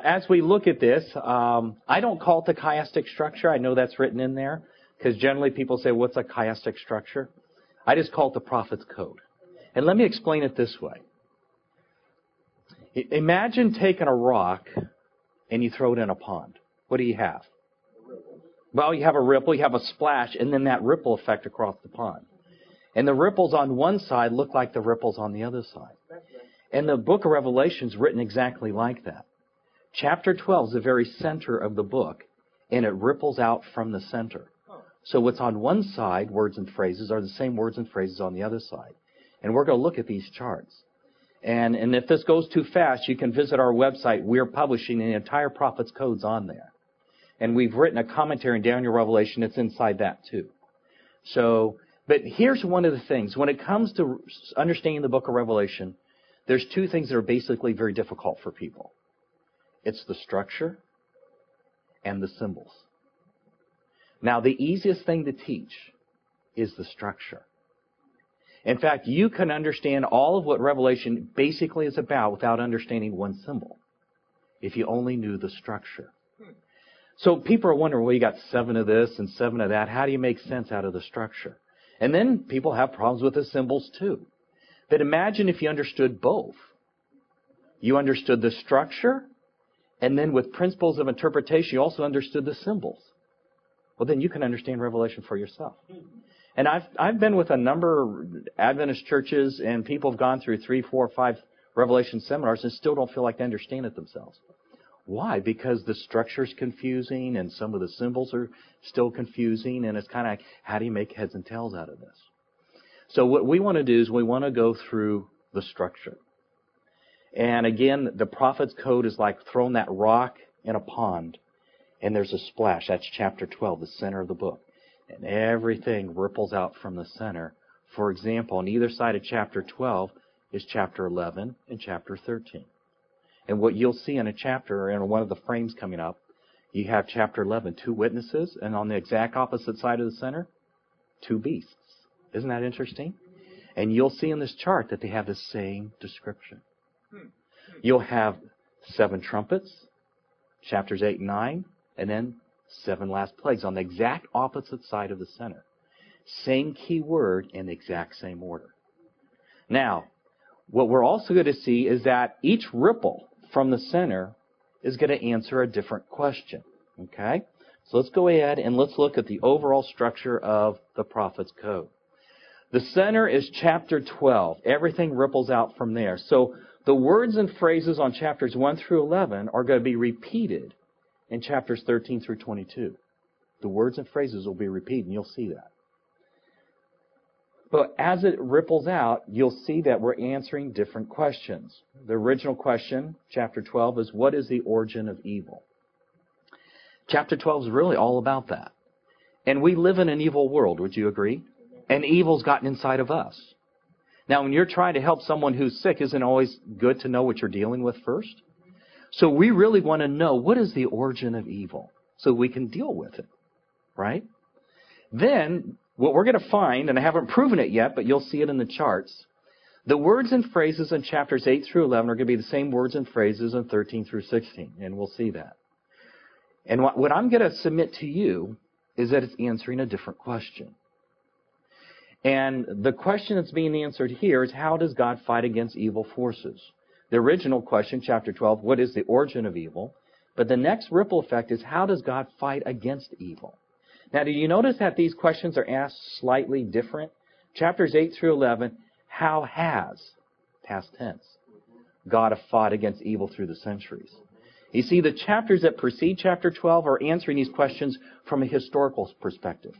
uh, as we look at this, um, I don't call it the chiastic structure. I know that's written in there because generally people say, "What's a chiastic structure?" I just call it the prophet's code. And let me explain it this way. Imagine taking a rock and you throw it in a pond. What do you have? Well, you have a ripple, you have a splash, and then that ripple effect across the pond. And the ripples on one side look like the ripples on the other side. And the book of Revelation is written exactly like that. Chapter 12 is the very center of the book, and it ripples out from the center. So what's on one side, words and phrases, are the same words and phrases on the other side. And we're going to look at these charts. And, and if this goes too fast, you can visit our website. We're publishing the entire Prophet's Codes on there. And we've written a commentary in Daniel Revelation. It's inside that too. So, but here's one of the things. When it comes to understanding the book of Revelation, there's two things that are basically very difficult for people. It's the structure and the symbols. Now, the easiest thing to teach is the structure. In fact, you can understand all of what Revelation basically is about without understanding one symbol, if you only knew the structure. So people are wondering, well, you got seven of this and seven of that. How do you make sense out of the structure? And then people have problems with the symbols too. But imagine if you understood both. You understood the structure, and then with principles of interpretation, you also understood the symbols. Well, then you can understand Revelation for yourself. And I've I've been with a number of Adventist churches, and people have gone through three, four, five Revelation seminars and still don't feel like they understand it themselves. Why? Because the structure is confusing, and some of the symbols are still confusing, and it's kind of like, how do you make heads and tails out of this? So what we want to do is we want to go through the structure. And again, the prophet's code is like throwing that rock in a pond, and there's a splash. That's chapter 12, the center of the book and everything ripples out from the center. For example, on either side of chapter 12 is chapter 11 and chapter 13. And what you'll see in a chapter, in one of the frames coming up, you have chapter 11, two witnesses, and on the exact opposite side of the center, two beasts. Isn't that interesting? And you'll see in this chart that they have the same description. Hmm. You'll have seven trumpets, chapters 8 and 9, and then seven last plagues on the exact opposite side of the center. Same key word in the exact same order. Now, what we're also going to see is that each ripple from the center is going to answer a different question. Okay? So let's go ahead and let's look at the overall structure of the prophet's code. The center is chapter 12. Everything ripples out from there. So the words and phrases on chapters 1 through 11 are going to be repeated in chapters 13 through 22. The words and phrases will be repeated, and you'll see that. But as it ripples out, you'll see that we're answering different questions. The original question, chapter 12, is what is the origin of evil? Chapter 12 is really all about that. And we live in an evil world, would you agree? And evil's gotten inside of us. Now, when you're trying to help someone who's sick, isn't it always good to know what you're dealing with first? So we really want to know what is the origin of evil so we can deal with it, right? Then, what we're going to find, and I haven't proven it yet, but you'll see it in the charts, the words and phrases in chapters 8 through 11 are going to be the same words and phrases in 13 through 16, and we'll see that. And what, what I'm going to submit to you is that it's answering a different question. And the question that's being answered here is how does God fight against evil forces? The original question, chapter 12, what is the origin of evil? But the next ripple effect is how does God fight against evil? Now, do you notice that these questions are asked slightly different? Chapters 8 through 11, how has, past tense, God fought against evil through the centuries? You see, the chapters that precede chapter 12 are answering these questions from a historical perspective,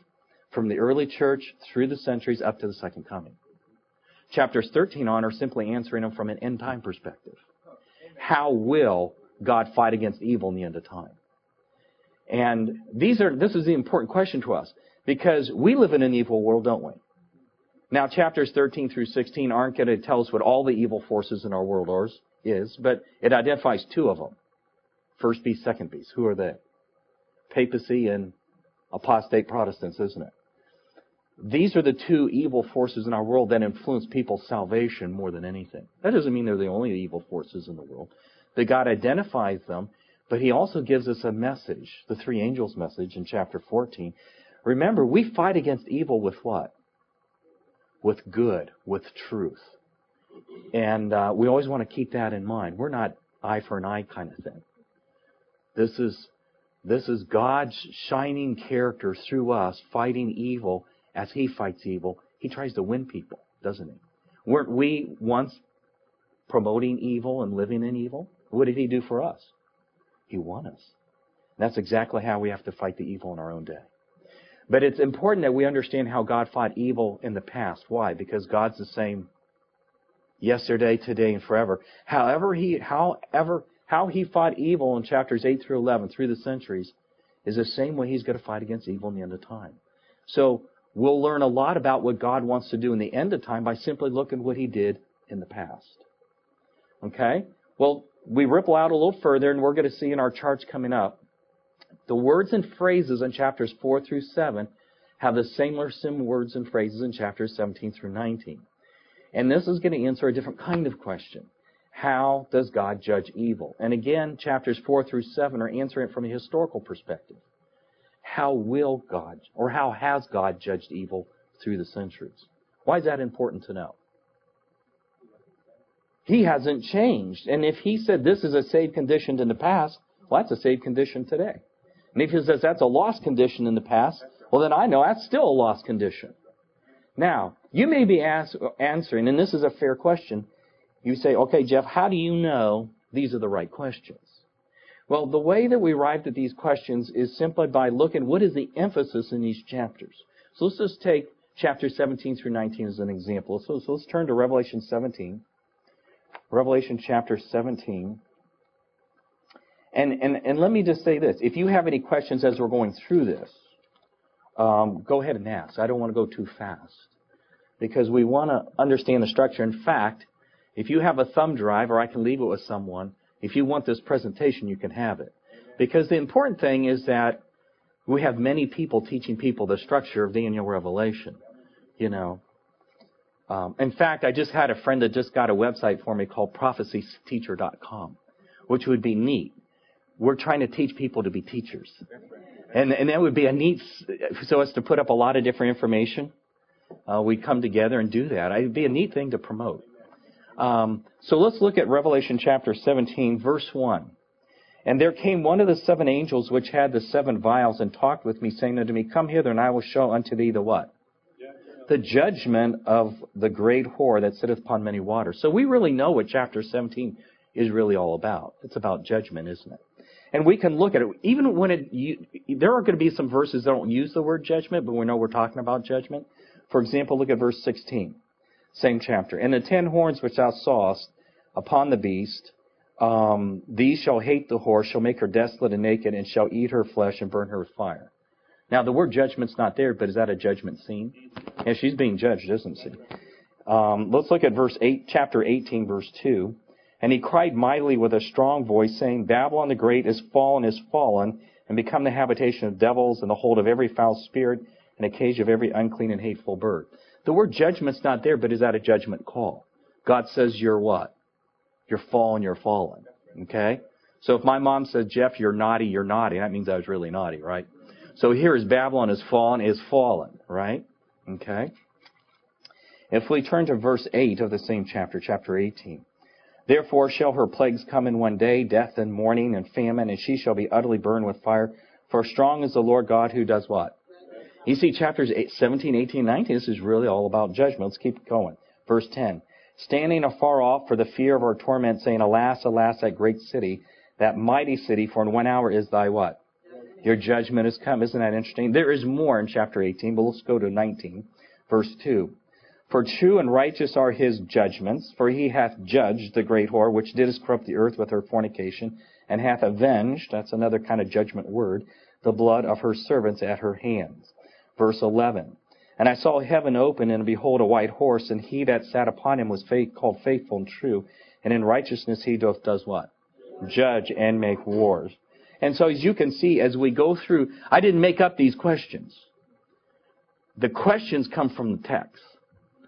from the early church through the centuries up to the second coming. Chapters 13 on are simply answering them from an end time perspective. How will God fight against evil in the end of time? And these are, this is the important question to us because we live in an evil world, don't we? Now, chapters 13 through 16 aren't going to tell us what all the evil forces in our world are, is, but it identifies two of them. First beast, second beast. Who are they? Papacy and apostate Protestants, isn't it? These are the two evil forces in our world that influence people's salvation more than anything. That doesn't mean they're the only evil forces in the world. that God identifies them, but he also gives us a message, the three angels message in chapter 14. Remember, we fight against evil with what? With good, with truth. And uh, we always want to keep that in mind. We're not eye for an eye kind of thing. This is this is God's shining character through us fighting evil as he fights evil. He tries to win people, doesn't he? Weren't we once promoting evil and living in evil? What did he do for us? He won us. That's exactly how we have to fight the evil in our own day. But it's important that we understand how God fought evil in the past. Why? Because God's the same yesterday, today, and forever. However he, however, how he fought evil in chapters 8 through 11 through the centuries is the same way he's going to fight against evil in the end of time. So we'll learn a lot about what God wants to do in the end of time by simply looking at what he did in the past. Okay? Well, we ripple out a little further and we're going to see in our charts coming up the words and phrases in chapters 4 through 7 have the same or similar words and phrases in chapters 17 through 19. And this is going to answer a different kind of question. How does God judge evil? And again, chapters 4 through 7 are answering it from a historical perspective. How will God, or how has God judged evil through the centuries? Why is that important to know? He hasn't changed. And if he said this is a saved condition in the past, well, that's a saved condition today. And if he says that's a lost condition in the past, well, then I know that's still a lost condition. Now, you may be ask, answering, and this is a fair question. You say, okay, Jeff, how do you know these are the right questions? Well, the way that we arrived at these questions is simply by looking what is the emphasis in these chapters. So let's just take chapter 17 through 19 as an example. So, so let's turn to Revelation 17. Revelation chapter 17. And, and, and let me just say this. If you have any questions as we're going through this, um, go ahead and ask. I don't want to go too fast because we want to understand the structure. In fact, if you have a thumb drive, or I can leave it with someone, if you want this presentation, you can have it. Because the important thing is that we have many people teaching people the structure of Daniel Revelation. You know. Um, in fact, I just had a friend that just got a website for me called prophecyteacher.com, which would be neat. We're trying to teach people to be teachers. And, and that would be a neat, so as to put up a lot of different information uh, we come together and do that. It'd be a neat thing to promote. Um, so let's look at Revelation chapter 17, verse 1. And there came one of the seven angels which had the seven vials and talked with me, saying unto me, Come hither, and I will show unto thee the what? The judgment of the great whore that sitteth upon many waters. So we really know what chapter 17 is really all about. It's about judgment, isn't it? And we can look at it, even when it, you, there are going to be some verses that don't use the word judgment, but we know we're talking about judgment. For example, look at verse 16, same chapter. And the ten horns which thou sawest upon the beast, um, these shall hate the whore, shall make her desolate and naked, and shall eat her flesh and burn her with fire. Now, the word judgment's not there, but is that a judgment scene? Yeah, she's being judged, isn't she? Um, let's look at verse 8, chapter 18, verse 2. And he cried mightily with a strong voice, saying, Babylon the Great is fallen, is fallen, and become the habitation of devils, and the hold of every foul spirit, and a cage of every unclean and hateful bird. The word judgment's not there, but is that a judgment call? God says you're what? You're fallen, you're fallen. Okay? So if my mom says, Jeff, you're naughty, you're naughty, that means I was really naughty, right? So here is Babylon is fallen, is fallen, right? Okay? If we turn to verse 8 of the same chapter, chapter 18. Therefore shall her plagues come in one day, death and mourning and famine, and she shall be utterly burned with fire. For strong is the Lord God who does what? You see, chapters 17, 18, 19, this is really all about judgment. Let's keep going. Verse 10. Standing afar off for the fear of our torment, saying, Alas, alas, that great city, that mighty city, for in one hour is thy what? Your judgment has come. Isn't that interesting? There is more in chapter 18, but let's go to 19. Verse 2. For true and righteous are his judgments, for he hath judged the great whore, which didst corrupt the earth with her fornication, and hath avenged, that's another kind of judgment word, the blood of her servants at her hands. Verse 11. And I saw heaven open, and behold, a white horse, and he that sat upon him was faith, called faithful and true. And in righteousness he doth does what? Judge and make wars. And so as you can see, as we go through, I didn't make up these questions. The questions come from the text.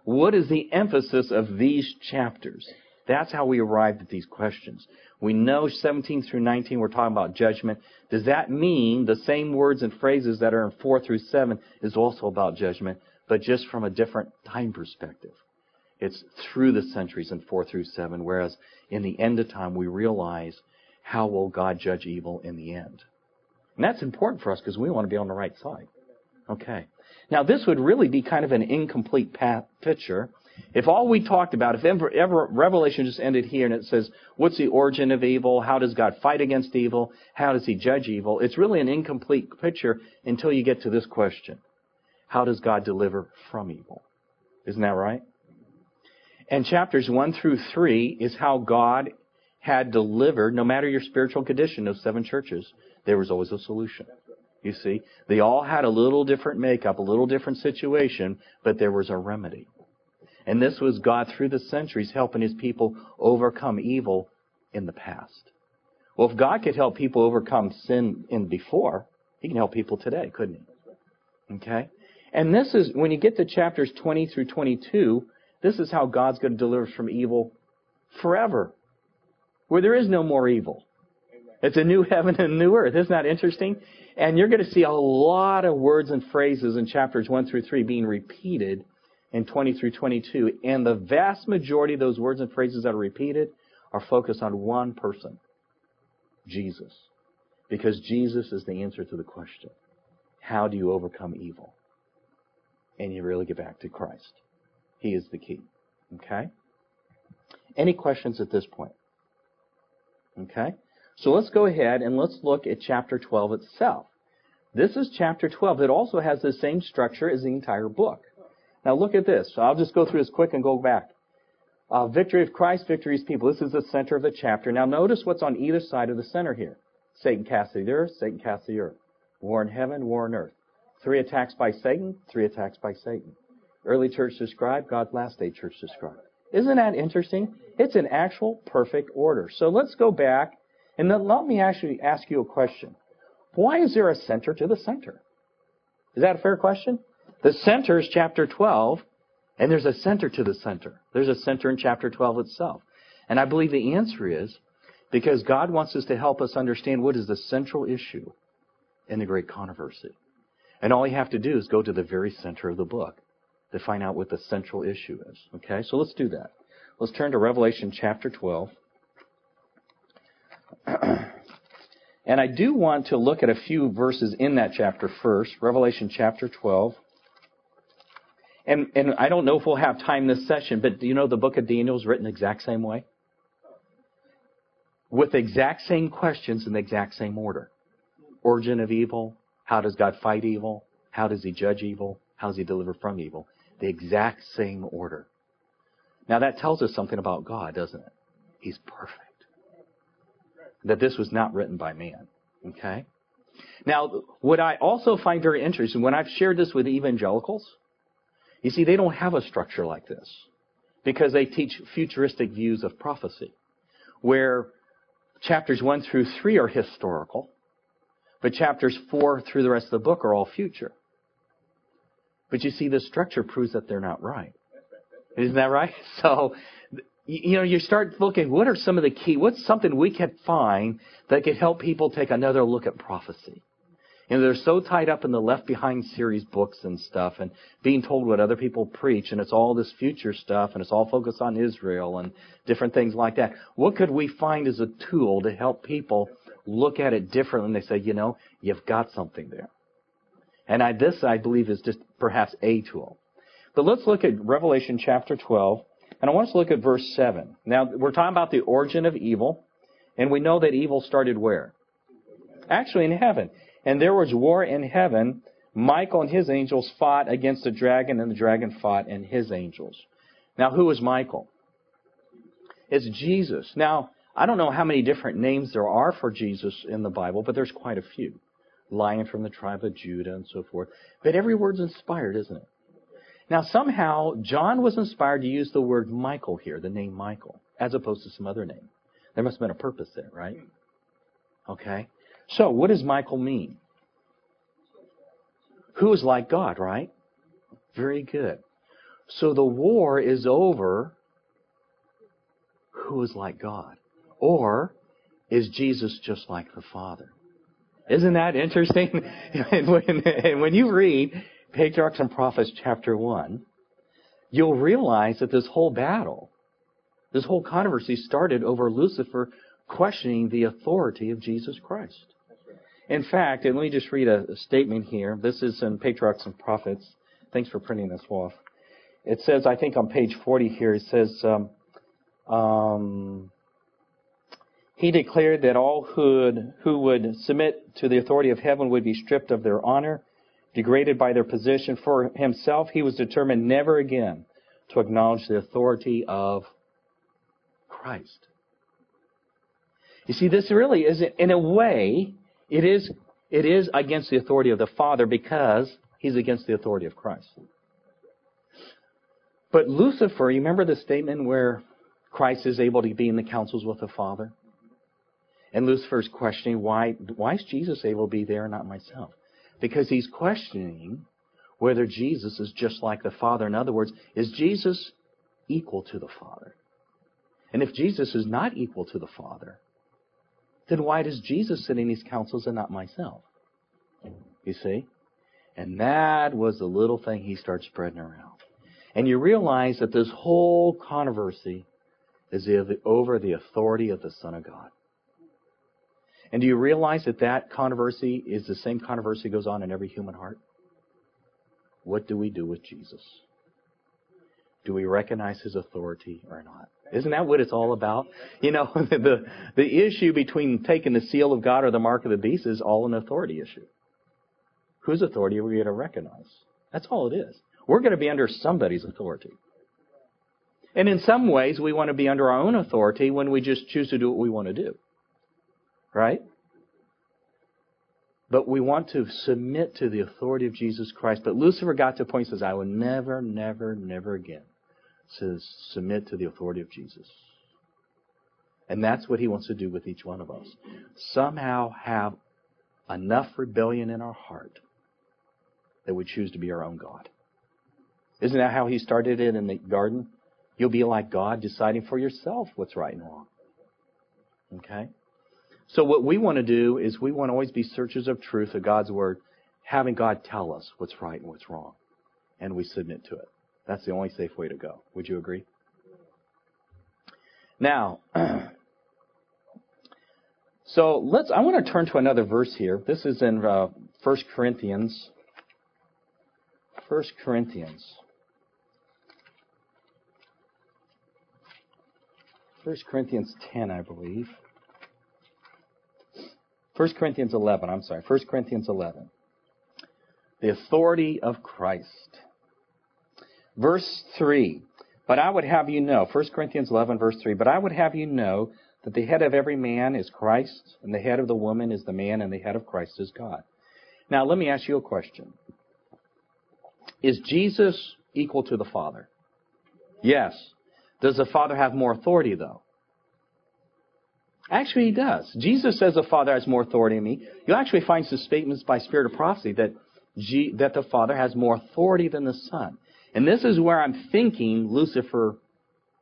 What is the emphasis of these chapters? That's how we arrived at these questions. We know 17 through 19 we're talking about judgment. Does that mean the same words and phrases that are in 4 through 7 is also about judgment, but just from a different time perspective? It's through the centuries in 4 through 7, whereas in the end of time we realize how will God judge evil in the end. And that's important for us because we want to be on the right side. Okay. Now this would really be kind of an incomplete picture if all we talked about, if ever, ever Revelation just ended here and it says, what's the origin of evil? How does God fight against evil? How does he judge evil? It's really an incomplete picture until you get to this question. How does God deliver from evil? Isn't that right? And chapters 1 through 3 is how God had delivered, no matter your spiritual condition, those seven churches, there was always a solution. You see, they all had a little different makeup, a little different situation, but there was a remedy. And this was God through the centuries helping his people overcome evil in the past. Well, if God could help people overcome sin in before, he can help people today, couldn't he? Okay? And this is, when you get to chapters 20 through 22, this is how God's going to deliver us from evil forever. Where there is no more evil. It's a new heaven and a new earth. Isn't that interesting? And you're going to see a lot of words and phrases in chapters 1 through 3 being repeated in 20 through 22. And the vast majority of those words and phrases that are repeated are focused on one person Jesus. Because Jesus is the answer to the question how do you overcome evil? And you really get back to Christ. He is the key. Okay? Any questions at this point? Okay? So let's go ahead and let's look at chapter 12 itself. This is chapter 12. It also has the same structure as the entire book. Now look at this. I'll just go through this quick and go back. Uh, victory of Christ, victory of people. This is the center of the chapter. Now notice what's on either side of the center here. Satan casts the earth, Satan casts the earth. War in heaven, war on earth. Three attacks by Satan, three attacks by Satan. Early church described, God's last day church described. Isn't that interesting? It's an actual perfect order. So let's go back and then let me actually ask you a question. Why is there a center to the center? Is that a fair question? The center is chapter 12, and there's a center to the center. There's a center in chapter 12 itself. And I believe the answer is because God wants us to help us understand what is the central issue in the great controversy. And all you have to do is go to the very center of the book to find out what the central issue is. Okay, so let's do that. Let's turn to Revelation chapter 12. and I do want to look at a few verses in that chapter first. Revelation chapter 12. And, and I don't know if we'll have time this session, but do you know the book of Daniel is written the exact same way? With the exact same questions in the exact same order. Origin of evil. How does God fight evil? How does he judge evil? How does he deliver from evil? The exact same order. Now that tells us something about God, doesn't it? He's perfect. That this was not written by man. Okay? Now, what I also find very interesting, when I've shared this with evangelicals, you see, they don't have a structure like this because they teach futuristic views of prophecy, where chapters 1 through 3 are historical, but chapters 4 through the rest of the book are all future. But you see, the structure proves that they're not right. Isn't that right? So, you know, you start looking, what are some of the key, what's something we can find that could help people take another look at prophecy? And they're so tied up in the Left Behind series books and stuff and being told what other people preach and it's all this future stuff and it's all focused on Israel and different things like that. What could we find as a tool to help people look at it differently and they say, you know, you've got something there. And I, this, I believe, is just perhaps a tool. But let's look at Revelation chapter 12, and I want us to look at verse 7. Now, we're talking about the origin of evil, and we know that evil started where? Actually, in heaven. And there was war in heaven. Michael and his angels fought against the dragon, and the dragon fought and his angels. Now, who is Michael? It's Jesus. Now, I don't know how many different names there are for Jesus in the Bible, but there's quite a few. Lion from the tribe of Judah and so forth. But every word's inspired, isn't it? Now, somehow, John was inspired to use the word Michael here, the name Michael, as opposed to some other name. There must have been a purpose there, right? Okay. So, what does Michael mean? Who is like God, right? Very good. So the war is over who is like God? Or is Jesus just like the Father? Isn't that interesting? and, when, and when you read Patriarchs and Prophets chapter 1, you'll realize that this whole battle, this whole controversy started over Lucifer questioning the authority of Jesus Christ. In fact, and let me just read a, a statement here. This is in Patriarchs and Prophets. Thanks for printing this off. It says, I think on page 40 here, it says, um, um, he declared that all who who would submit to the authority of heaven would be stripped of their honor, degraded by their position. For himself, he was determined never again to acknowledge the authority of Christ. You see, this really is, in a way, it is, it is against the authority of the Father because he's against the authority of Christ. But Lucifer, you remember the statement where Christ is able to be in the councils with the Father? And Lucifer's questioning why, why is Jesus able to be there and not myself? Because he's questioning whether Jesus is just like the Father. In other words, is Jesus equal to the Father? And if Jesus is not equal to the Father, then why does Jesus sit in these councils and not myself? You see? And that was the little thing he starts spreading around. And you realize that this whole controversy is over the authority of the Son of God. And do you realize that that controversy is the same controversy goes on in every human heart? What do we do with Jesus? Do we recognize his authority or not? Isn't that what it's all about? You know, the, the issue between taking the seal of God or the mark of the beast is all an authority issue. Whose authority are we going to recognize? That's all it is. We're going to be under somebody's authority. And in some ways, we want to be under our own authority when we just choose to do what we want to do. Right? But we want to submit to the authority of Jesus Christ. But Lucifer got to a point and says, I will never, never, never again says submit to the authority of Jesus. And that's what he wants to do with each one of us. Somehow have enough rebellion in our heart that we choose to be our own God. Isn't that how he started it in the garden? You'll be like God, deciding for yourself what's right and wrong. Okay? So what we want to do is we want to always be searchers of truth of God's Word, having God tell us what's right and what's wrong. And we submit to it. That's the only safe way to go. Would you agree? Now, so let's, I want to turn to another verse here. This is in uh, 1 Corinthians. 1 Corinthians. 1 Corinthians 10, I believe. 1 Corinthians 11, I'm sorry, 1 Corinthians 11. The authority of Christ. Verse 3. But I would have you know, 1 Corinthians 11, verse 3, but I would have you know that the head of every man is Christ, and the head of the woman is the man, and the head of Christ is God. Now, let me ask you a question. Is Jesus equal to the Father? Yes. Does the Father have more authority, though? Actually, he does. Jesus says the Father has more authority than me. You'll actually find some statements by Spirit of prophecy that, G, that the Father has more authority than the Son. And this is where I'm thinking Lucifer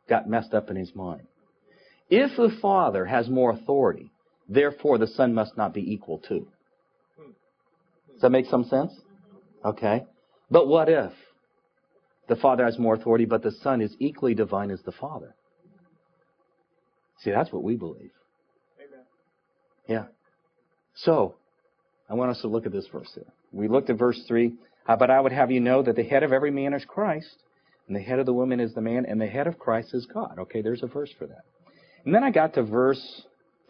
got messed up in his mind. If the Father has more authority, therefore the Son must not be equal to. Does that make some sense? Okay. But what if the Father has more authority, but the Son is equally divine as the Father? See, that's what we believe. Yeah. So, I want us to look at this verse here. We looked at verse 3. Uh, but I would have you know that the head of every man is Christ, and the head of the woman is the man, and the head of Christ is God. Okay, there's a verse for that. And then I got to verse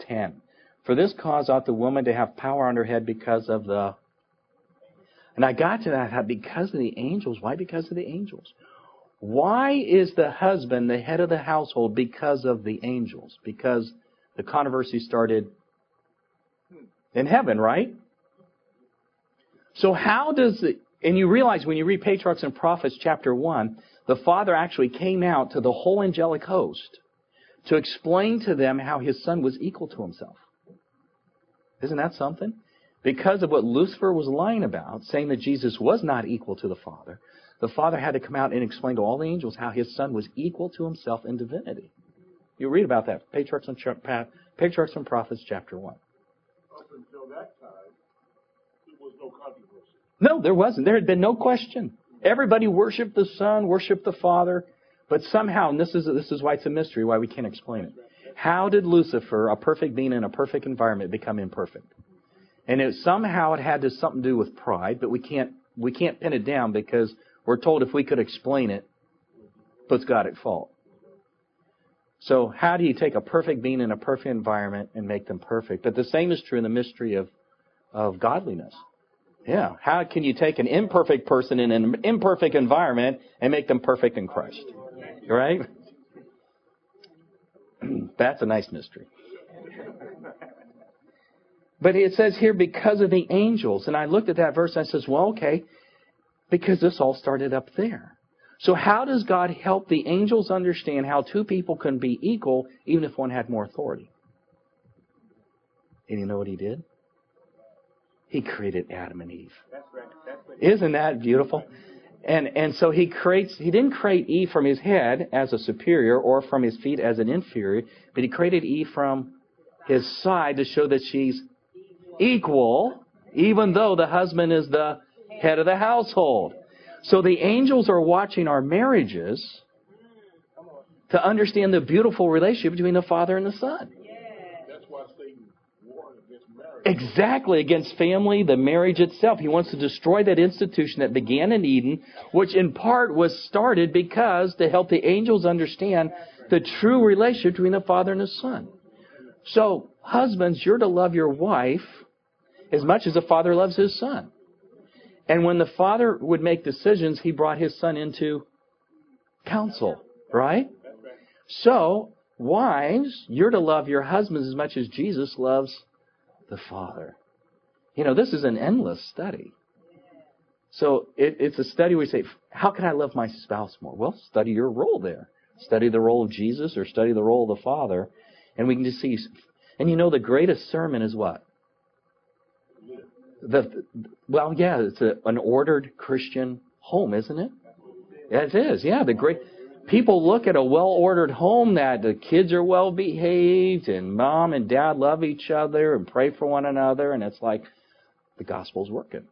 10. For this cause ought the woman to have power on her head because of the. And I got to that because of the angels. Why because of the angels? Why is the husband the head of the household because of the angels? Because the controversy started in heaven, right? So how does it, and you realize when you read Patriarchs and Prophets chapter 1, the Father actually came out to the whole angelic host to explain to them how his son was equal to himself. Isn't that something? Because of what Lucifer was lying about, saying that Jesus was not equal to the Father, the Father had to come out and explain to all the angels how his son was equal to himself in divinity. You read about that. Patriarchs and, Patriarchs and Prophets, chapter 1. Up until that time, there was no controversy. No, there wasn't. There had been no question. Everybody worshiped the Son, worshiped the Father, but somehow, and this is, this is why it's a mystery, why we can't explain it. How did Lucifer, a perfect being in a perfect environment, become imperfect? And it, somehow it had to something to do with pride, but we can't, we can't pin it down because we're told if we could explain it, puts God at fault. So how do you take a perfect being in a perfect environment and make them perfect? But the same is true in the mystery of, of godliness. Yeah. How can you take an imperfect person in an imperfect environment and make them perfect in Christ? Right? That's a nice mystery. But it says here, because of the angels. And I looked at that verse and I says, well, okay, because this all started up there. So how does God help the angels understand how two people can be equal even if one had more authority? And you know what he did? He created Adam and Eve. Isn't that beautiful? And and so he creates he didn't create Eve from his head as a superior or from his feet as an inferior, but he created Eve from his side to show that she's equal, even though the husband is the head of the household. So the angels are watching our marriages to understand the beautiful relationship between the Father and the Son. Exactly, against family, the marriage itself. He wants to destroy that institution that began in Eden, which in part was started because to help the angels understand the true relationship between the Father and the Son. So, husbands, you're to love your wife as much as the Father loves his Son. And when the Father would make decisions, he brought his Son into counsel, right? So, wives, you're to love your husbands as much as Jesus loves the Father. You know, this is an endless study. So it, it's a study where you say, how can I love my spouse more? Well, study your role there. Study the role of Jesus or study the role of the Father. And we can just see. And you know, the greatest sermon is what? The, well, yeah, it's a, an ordered Christian home, isn't it? It is, yeah. The great, people look at a well-ordered home that the kids are well behaved and mom and dad love each other and pray for one another and it's like the gospel's working,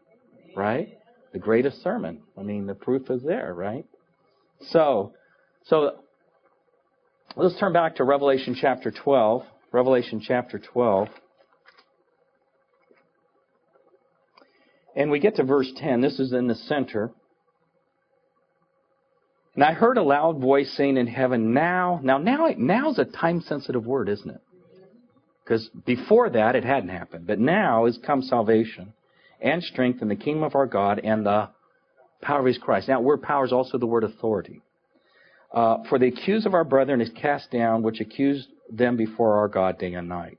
right? The greatest sermon. I mean, the proof is there, right? So, so let's turn back to Revelation chapter 12. Revelation chapter 12. And we get to verse 10. This is in the center. And I heard a loud voice saying in heaven, now, now, now, now is a time sensitive word, isn't it? Because before that it hadn't happened. But now is come salvation and strength in the kingdom of our God and the power of his Christ. Now, word power is also the word authority. Uh, for the accuse of our brethren is cast down, which accused them before our God day and night.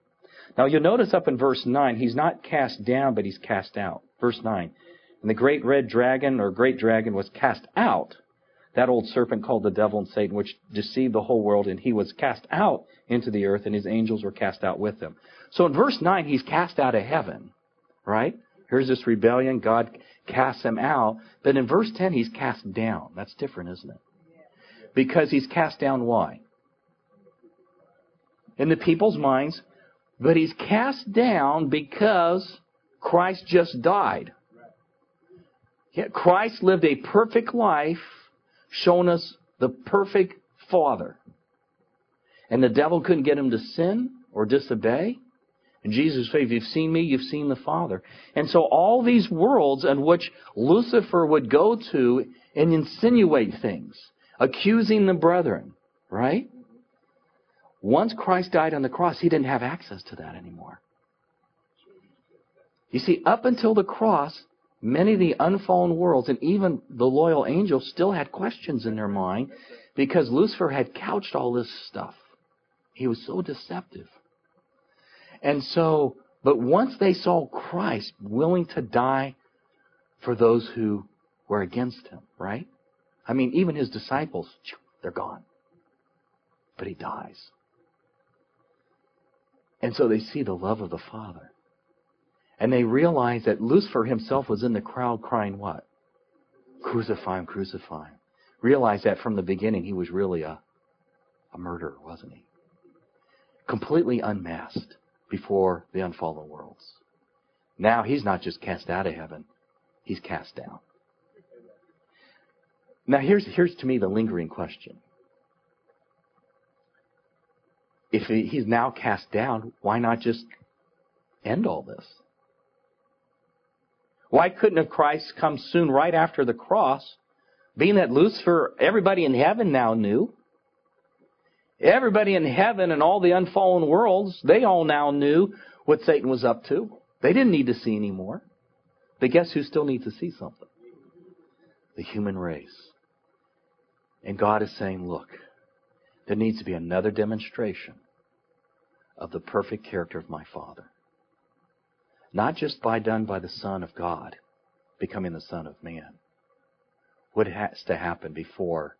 Now, you'll notice up in verse 9, he's not cast down, but he's cast out. Verse 9. And the great red dragon, or great dragon, was cast out that old serpent called the devil and Satan, which deceived the whole world, and he was cast out into the earth, and his angels were cast out with him. So in verse 9, he's cast out of heaven, right? Here's this rebellion. God casts him out. But in verse 10, he's cast down. That's different, isn't it? Because he's cast down why? In the people's minds. But he's cast down because Christ just died. Christ lived a perfect life shown us the perfect Father. And the devil couldn't get him to sin or disobey. And Jesus said, if you've seen me, you've seen the Father. And so all these worlds in which Lucifer would go to and insinuate things, accusing the brethren, right? Once Christ died on the cross, he didn't have access to that anymore. You see, up until the cross, many of the unfallen worlds and even the loyal angels still had questions in their mind because Lucifer had couched all this stuff. He was so deceptive. And so, but once they saw Christ willing to die for those who were against him, right? I mean, even his disciples, they're gone. But he dies. And so they see the love of the Father. And they realized that Lucifer himself was in the crowd crying what? Crucify him, crucify him. Realized that from the beginning he was really a, a murderer, wasn't he? completely unmasked before the unfallen worlds. Now he's not just cast out of heaven, he's cast down. Now here's, here's to me the lingering question. If he's now cast down, why not just end all this? Why couldn't Christ come soon right after the cross, being that Lucifer, everybody in heaven now knew? Everybody in heaven and all the unfallen worlds, they all now knew what Satan was up to. They didn't need to see anymore. But guess who still needs to see something? The human race. And God is saying, look, there needs to be another demonstration of the perfect character of my Father. Not just by done by the Son of God, becoming the Son of Man. What has to happen before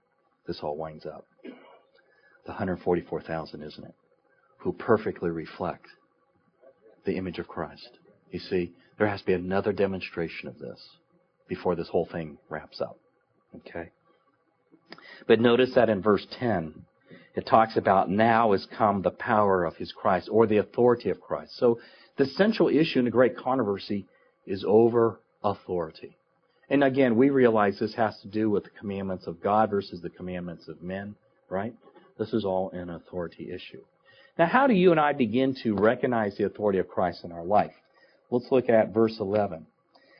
this all winds up? The 144,000, isn't it? Who perfectly reflect the image of Christ. You see, there has to be another demonstration of this before this whole thing wraps up. Okay? But notice that in verse 10, it talks about now has come the power of his Christ or the authority of Christ. So the central issue in the great controversy is over authority. And again, we realize this has to do with the commandments of God versus the commandments of men, right? This is all an authority issue. Now, how do you and I begin to recognize the authority of Christ in our life? Let's look at verse 11.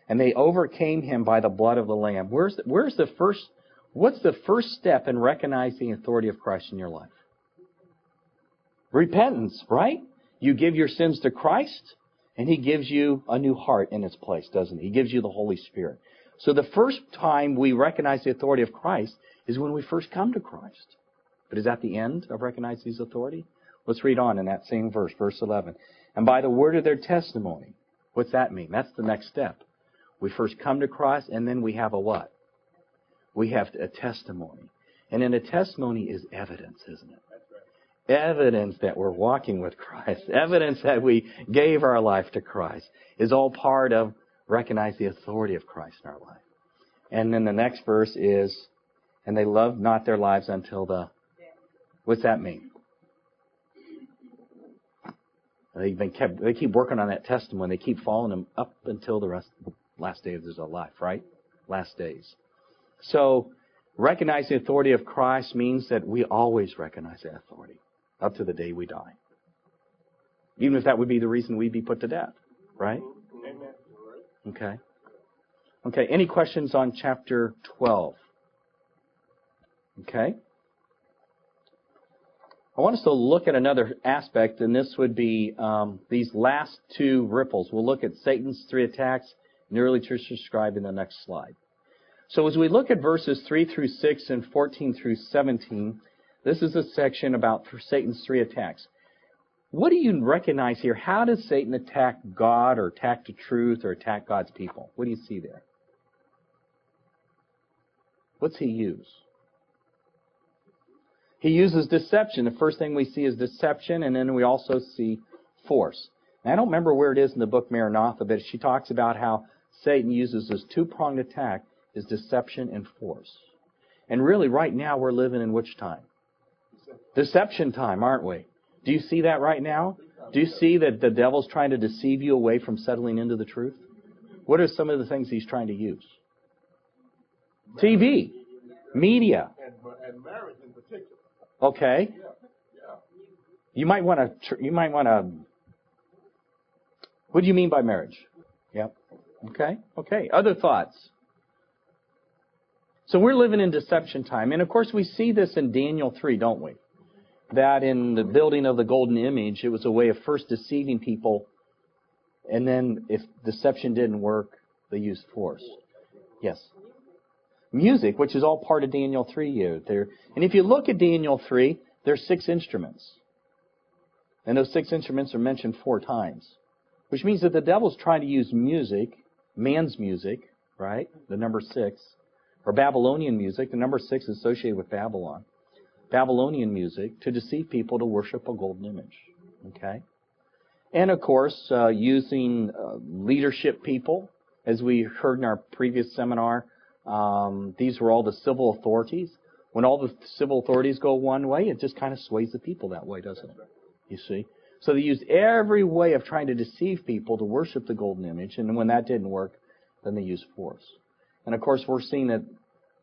And they overcame him by the blood of the Lamb. Where's the, where's the first, what's the first step in recognizing the authority of Christ in your life? Repentance, right? You give your sins to Christ, and He gives you a new heart in its place, doesn't He? He gives you the Holy Spirit. So the first time we recognize the authority of Christ is when we first come to Christ. But is that the end of recognizing His authority? Let's read on in that same verse, verse 11. And by the word of their testimony, What's that mean? That's the next step. We first come to Christ and then we have a what? We have a testimony. And in a testimony is evidence, isn't it? Evidence that we're walking with Christ. Evidence that we gave our life to Christ is all part of recognize the authority of Christ in our life. And then the next verse is, and they loved not their lives until the, what's that mean? They've been kept, they keep working on that testimony. They keep following them up until the rest, last day of their life, right? Last days. So, recognizing the authority of Christ means that we always recognize that authority up to the day we die. Even if that would be the reason we'd be put to death, right? Okay. Okay, any questions on chapter 12? Okay. I want us to look at another aspect, and this would be um, these last two ripples. We'll look at Satan's three attacks in the early church described in the next slide. So as we look at verses 3 through 6 and 14 through 17, this is a section about Satan's three attacks. What do you recognize here? How does Satan attack God or attack the truth or attack God's people? What do you see there? What's he use? He uses deception. The first thing we see is deception, and then we also see force. I don't remember where it is in the book Maranatha, but she talks about how Satan uses this two-pronged attack is deception and force. And really, right now, we're living in which time? Deception time, aren't we? Do you see that right now? Do you see that the devil's trying to deceive you away from settling into the truth? What are some of the things he's trying to use? TV, media, and marriage in particular. Okay. You might want to. You might want to. What do you mean by marriage? Yep. Okay. Okay. Other thoughts. So we're living in deception time, and of course we see this in Daniel three, don't we? That in the building of the golden image, it was a way of first deceiving people, and then if deception didn't work, they used force. Yes music, which is all part of Daniel 3 there. And if you look at Daniel 3, there's six instruments. And those six instruments are mentioned four times. Which means that the devil's trying to use music, man's music, right? The number six. Or Babylonian music, the number six is associated with Babylon. Babylonian music to deceive people to worship a golden image. Okay? And of course, uh, using uh, leadership people, as we heard in our previous seminar, um, these were all the civil authorities. When all the civil authorities go one way, it just kind of sways the people that way, doesn't it? You see? So they used every way of trying to deceive people to worship the golden image, and when that didn't work, then they used force. And of course, we're seeing that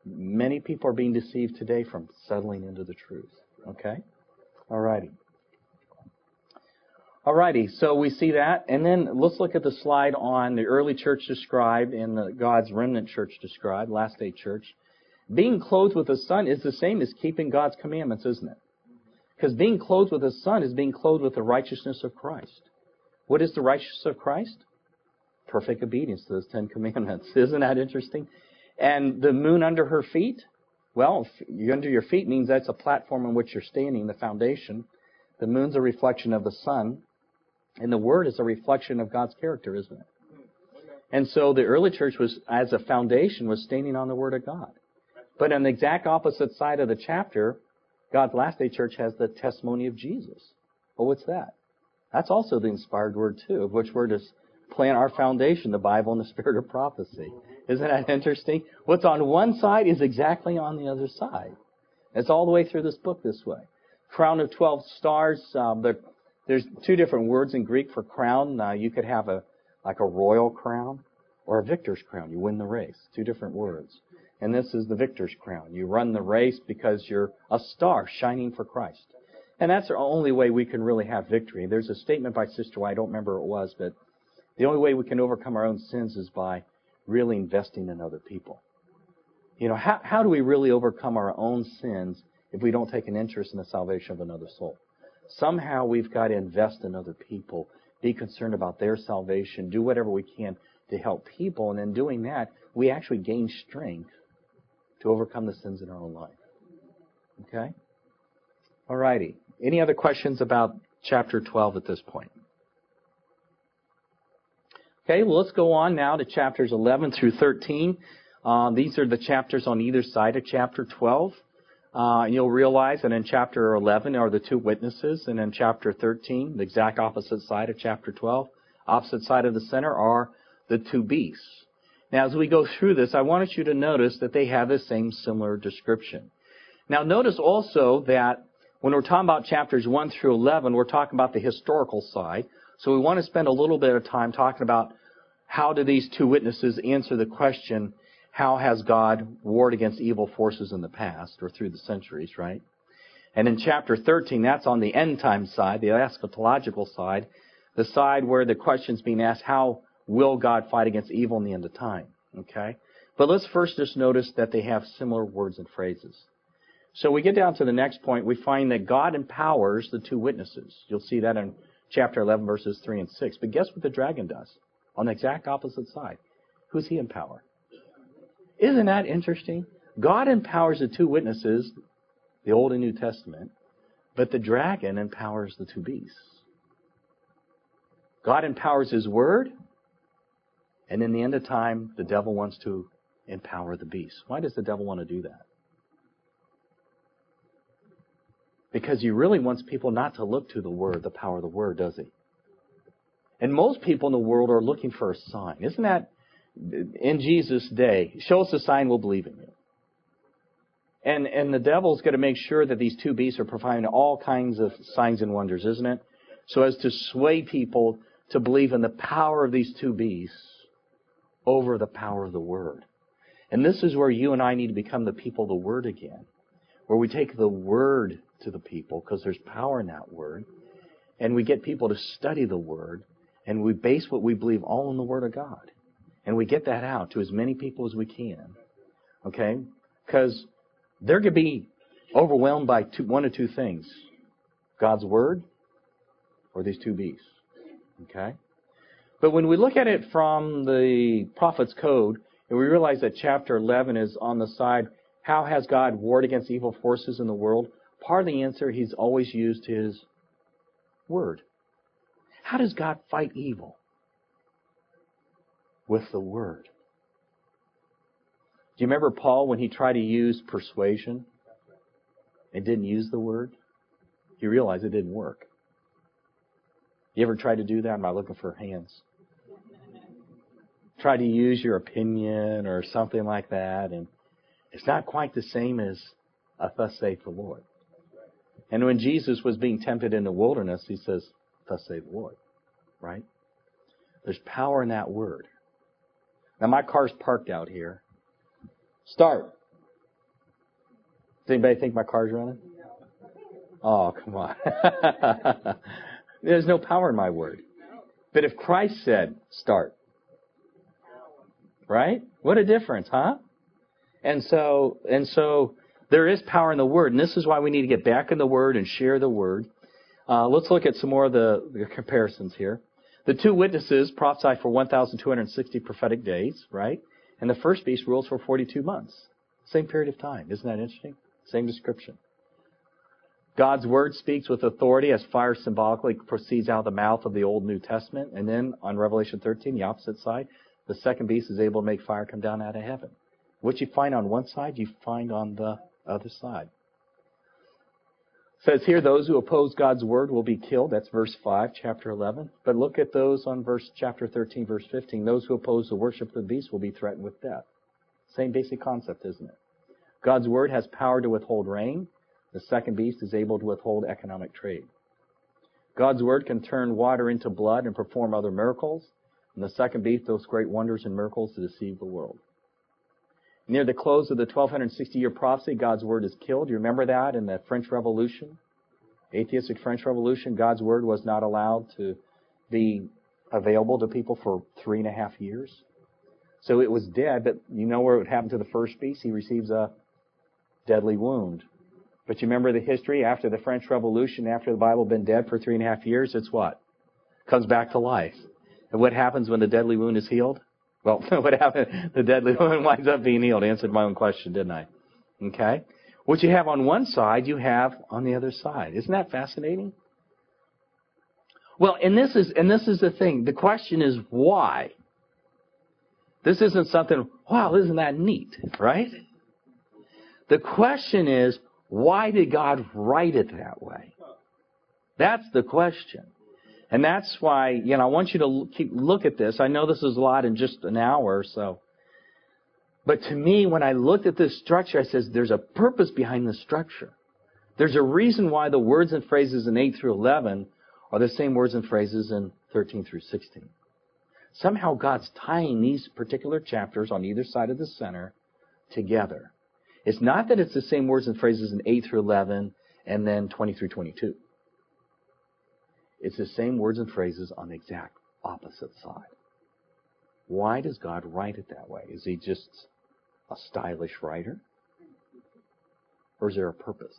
many people are being deceived today from settling into the truth. Okay? Alrighty. Alrighty, so we see that, and then let's look at the slide on the early church described and the God's remnant church described, last day church. Being clothed with the Son is the same as keeping God's commandments, isn't it? Because being clothed with the Son is being clothed with the righteousness of Christ. What is the righteousness of Christ? Perfect obedience to those Ten Commandments. Isn't that interesting? And the moon under her feet? Well, under your feet means that's a platform on which you're standing, the foundation. The moon's a reflection of the sun. And the Word is a reflection of God's character, isn't it? And so the early church was, as a foundation, was standing on the Word of God. But on the exact opposite side of the chapter, God's last day church has the testimony of Jesus. Well, what's that? That's also the inspired word too, of which we're to plant our foundation, the Bible and the spirit of prophecy. Isn't that interesting? What's on one side is exactly on the other side. It's all the way through this book this way. Crown of 12 stars, um, the there's two different words in Greek for crown. Uh, you could have a like a royal crown or a victor's crown. You win the race. Two different words. And this is the victor's crown. You run the race because you're a star shining for Christ. And that's the only way we can really have victory. There's a statement by Sister I don't remember what it was, but the only way we can overcome our own sins is by really investing in other people. You know, how, how do we really overcome our own sins if we don't take an interest in the salvation of another soul? Somehow we've got to invest in other people, be concerned about their salvation, do whatever we can to help people, and in doing that, we actually gain strength to overcome the sins in our own life. Okay? Alrighty. Any other questions about chapter 12 at this point? Okay, well, let's go on now to chapters 11 through 13. Uh, these are the chapters on either side of chapter 12. Uh, you'll realize that in chapter 11 are the two witnesses, and in chapter 13, the exact opposite side of chapter 12, opposite side of the center are the two beasts. Now, as we go through this, I wanted you to notice that they have the same similar description. Now, notice also that when we're talking about chapters 1 through 11, we're talking about the historical side. So we want to spend a little bit of time talking about how do these two witnesses answer the question, how has God warred against evil forces in the past or through the centuries, right? And in chapter 13, that's on the end time side, the eschatological side, the side where the question's being asked, how will God fight against evil in the end of time? Okay? But let's first just notice that they have similar words and phrases. So we get down to the next point, we find that God empowers the two witnesses. You'll see that in chapter 11, verses 3 and 6. But guess what the dragon does? On the exact opposite side. Who's he in power? Isn't that interesting? God empowers the two witnesses, the Old and New Testament, but the dragon empowers the two beasts. God empowers His Word, and in the end of time, the devil wants to empower the beast. Why does the devil want to do that? Because he really wants people not to look to the Word, the power of the Word, does he? And most people in the world are looking for a sign. Isn't that in Jesus' day, show us a sign, we'll believe in you. And, and the devil's going to make sure that these two beasts are providing all kinds of signs and wonders, isn't it? So as to sway people to believe in the power of these two beasts over the power of the Word. And this is where you and I need to become the people of the Word again. Where we take the Word to the people, because there's power in that Word. And we get people to study the Word. And we base what we believe all in the Word of God. And we get that out to as many people as we can. Okay? Because they're going to be overwhelmed by two, one or two things God's Word or these two beasts. Okay? But when we look at it from the prophet's code, and we realize that chapter 11 is on the side, how has God warred against evil forces in the world? Part of the answer, he's always used his word. How does God fight evil? with the Word. Do you remember Paul when he tried to use persuasion and didn't use the Word? He realized it didn't work. You ever tried to do that? I'm not looking for hands. Try to use your opinion or something like that, and it's not quite the same as a thus saith the Lord. And when Jesus was being tempted in the wilderness, he says, Thus say the Lord. Right? There's power in that word. Now my car's parked out here. Start. Does anybody think my car's running? Oh, come on. There's no power in my word. But if Christ said, start. Right? What a difference, huh? And so, and so there is power in the word, and this is why we need to get back in the word and share the word. Uh, let's look at some more of the, the comparisons here. The two witnesses prophesy for 1,260 prophetic days, right? And the first beast rules for 42 months. Same period of time. Isn't that interesting? Same description. God's word speaks with authority as fire symbolically proceeds out of the mouth of the Old New Testament. And then on Revelation 13, the opposite side, the second beast is able to make fire come down out of heaven. What you find on one side, you find on the other side. It says here, those who oppose God's word will be killed. That's verse 5, chapter 11. But look at those on verse chapter 13, verse 15. Those who oppose the worship of the beast will be threatened with death. Same basic concept, isn't it? God's word has power to withhold rain. The second beast is able to withhold economic trade. God's word can turn water into blood and perform other miracles. And the second beast does great wonders and miracles to deceive the world. Near the close of the 1260 year prophecy, God's word is killed. You remember that in the French Revolution? Atheistic French Revolution, God's word was not allowed to be available to people for three and a half years. So it was dead, but you know where it happened to the first beast? He receives a deadly wound. But you remember the history after the French Revolution, after the Bible had been dead for three and a half years, it's what? Comes back to life. And what happens when the deadly wound is healed? Well, what happened? The deadly wound winds up being healed. I answered my own question, didn't I? Okay? What you have on one side, you have on the other side. Isn't that fascinating? Well, and this is and this is the thing. The question is why. This isn't something, wow, isn't that neat, right? The question is, why did God write it that way? That's the question. And that's why, you know, I want you to keep look at this. I know this is a lot in just an hour or so. But to me, when I looked at this structure, I says there's a purpose behind the structure. There's a reason why the words and phrases in 8 through 11 are the same words and phrases in 13 through 16. Somehow God's tying these particular chapters on either side of the center together. It's not that it's the same words and phrases in 8 through 11 and then 20 through 22. It's the same words and phrases on the exact opposite side. Why does God write it that way? Is he just a stylish writer? Or is there a purpose?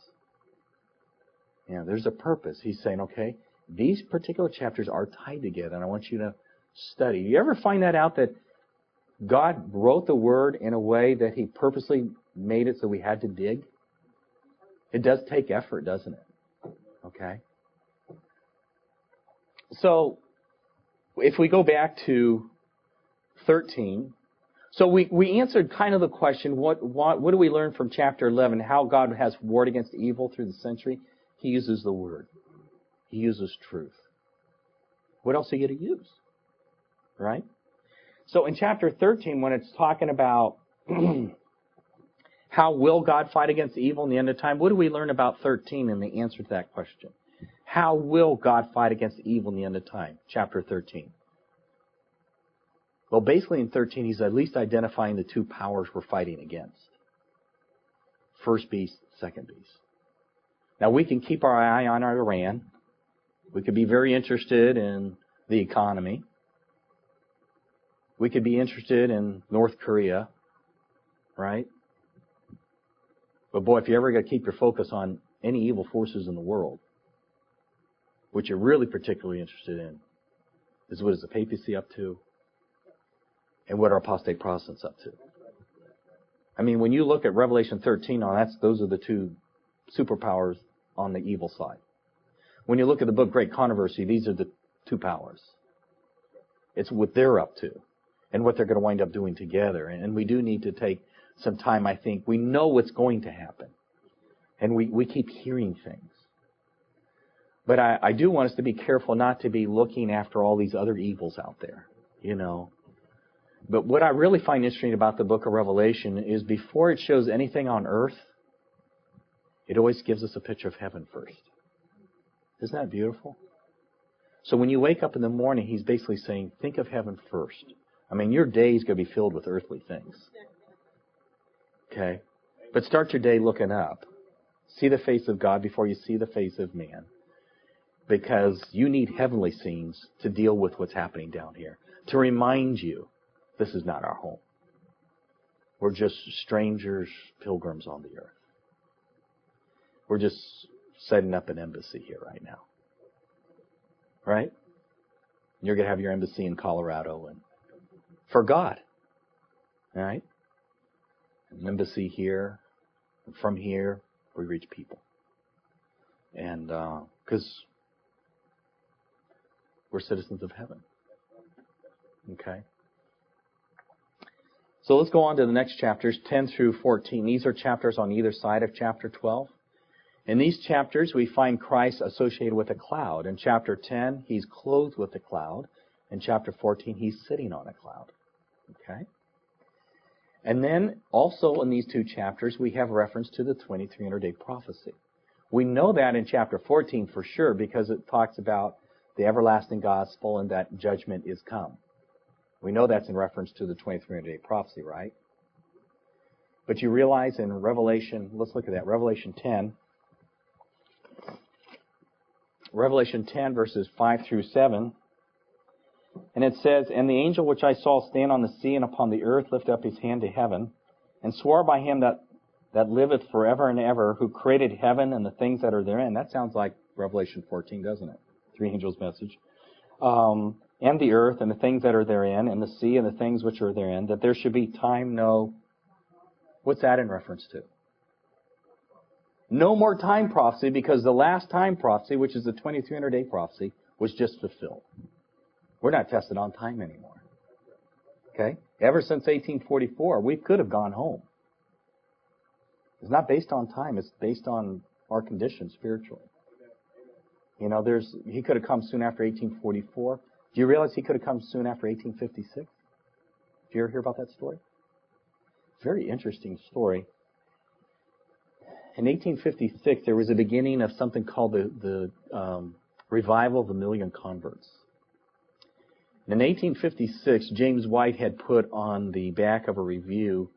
Yeah, there's a purpose. He's saying, okay, these particular chapters are tied together, and I want you to study. You ever find that out that God wrote the word in a way that He purposely made it so we had to dig? It does take effort, doesn't it? Okay? So, if we go back to 13, so we, we answered kind of the question, what, what, what do we learn from chapter 11? How God has warred against evil through the century? He uses the word. He uses truth. What else are you to use? Right? So in chapter 13, when it's talking about how will God fight against evil in the end of time, what do we learn about 13 in the answer to that question? How will God fight against evil in the end of time? Chapter 13. Well, basically in 13, he's at least identifying the two powers we're fighting against. First beast, second beast. Now we can keep our eye on our Iran. We could be very interested in the economy. We could be interested in North Korea, right? But boy, if you ever got to keep your focus on any evil forces in the world, what you're really particularly interested in is what is the papacy up to and what are apostate Protestants up to. I mean, when you look at Revelation 13, now that's, those are the two superpowers on the evil side. When you look at the book Great Controversy, these are the two powers. It's what they're up to and what they're going to wind up doing together. And we do need to take some time, I think. We know what's going to happen. And we, we keep hearing things. But I, I do want us to be careful not to be looking after all these other evils out there, you know. But what I really find interesting about the book of Revelation is before it shows anything on earth, it always gives us a picture of heaven first. Isn't that beautiful? So when you wake up in the morning, he's basically saying, think of heaven first. I mean, your day is going to be filled with earthly things. Okay? But start your day looking up. See the face of God before you see the face of man. Because you need heavenly scenes to deal with what's happening down here. To remind you, this is not our home. We're just strangers, pilgrims on the earth. We're just setting up an embassy here right now. Right? You're going to have your embassy in Colorado and for God. Right? An embassy here. And from here, we reach people. And because uh, we're citizens of heaven. Okay? So let's go on to the next chapters, 10 through 14. These are chapters on either side of chapter 12. In these chapters, we find Christ associated with a cloud. In chapter 10, he's clothed with a cloud. In chapter 14, he's sitting on a cloud. Okay? And then also in these two chapters, we have reference to the 2300 day prophecy. We know that in chapter 14 for sure because it talks about the everlasting gospel and that judgment is come. We know that's in reference to the 2300 day prophecy, right? But you realize in Revelation, let's look at that, Revelation 10. Revelation 10 verses 5 through 7. And it says, And the angel which I saw stand on the sea and upon the earth lift up his hand to heaven, and swore by him that, that liveth forever and ever, who created heaven and the things that are therein. That sounds like Revelation 14, doesn't it? Three angels' message. Um, and the earth and the things that are therein, and the sea and the things which are therein, that there should be time no. What's that in reference to? No more time prophecy because the last time prophecy, which is the 2300 day prophecy, was just fulfilled. We're not tested on time anymore. Okay? Ever since 1844, we could have gone home. It's not based on time, it's based on our condition spiritually. You know, there's he could have come soon after 1844. Do you realize he could have come soon after 1856? Did you ever hear about that story? Very interesting story. In 1856, there was a beginning of something called the, the um, revival of a million converts. In 1856, James White had put on the back of a review,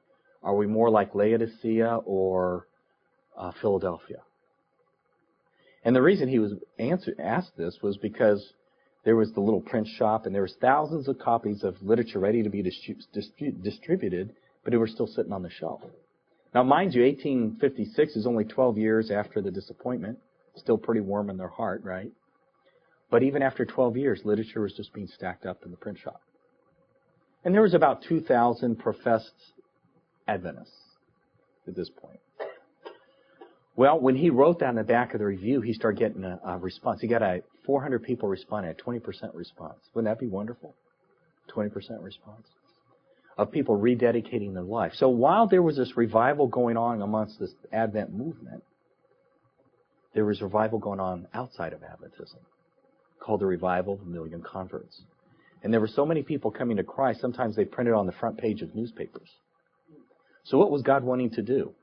"Are we more like Laodicea or uh, Philadelphia?" And the reason he was answer, asked this was because there was the little print shop, and there was thousands of copies of literature ready to be distribu- distributed, but it were still sitting on the shelf. Now, mind you, 1856 is only 12 years after the disappointment. Still pretty warm in their heart, right? But even after 12 years, literature was just being stacked up in the print shop. And there was about 2,000 professed Adventists at this point. Well, when he wrote that in the back of the review, he started getting a, a response. He got a 400 people responding, a 20% response. Wouldn't that be wonderful? 20% response of people rededicating their life. So while there was this revival going on amongst this Advent movement, there was revival going on outside of Adventism called the Revival of a Million Converts. And there were so many people coming to Christ, sometimes they printed on the front page of newspapers. So what was God wanting to do?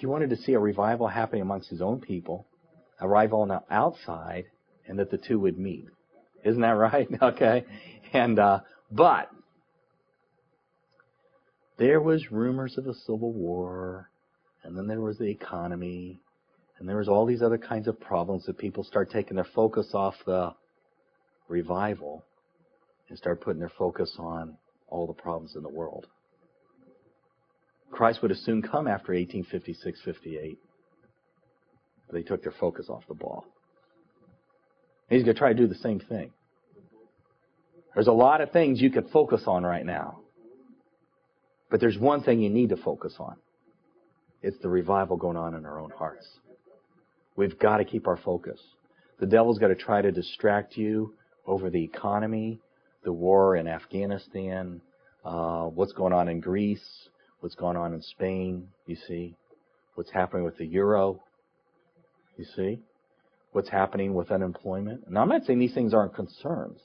He wanted to see a revival happening amongst his own people, a revival on the outside, and that the two would meet. Isn't that right? Okay. And, uh, but there was rumors of a civil war, and then there was the economy, and there was all these other kinds of problems that people start taking their focus off the revival and start putting their focus on all the problems in the world. Christ would have soon come after 1856, 58. But they took their focus off the ball. He's going to try to do the same thing. There's a lot of things you could focus on right now. But there's one thing you need to focus on. It's the revival going on in our own hearts. We've got to keep our focus. The devil's got to try to distract you over the economy, the war in Afghanistan, uh, what's going on in Greece, what's going on in Spain, you see, what's happening with the euro, you see, what's happening with unemployment. Now, I'm not saying these things aren't concerns,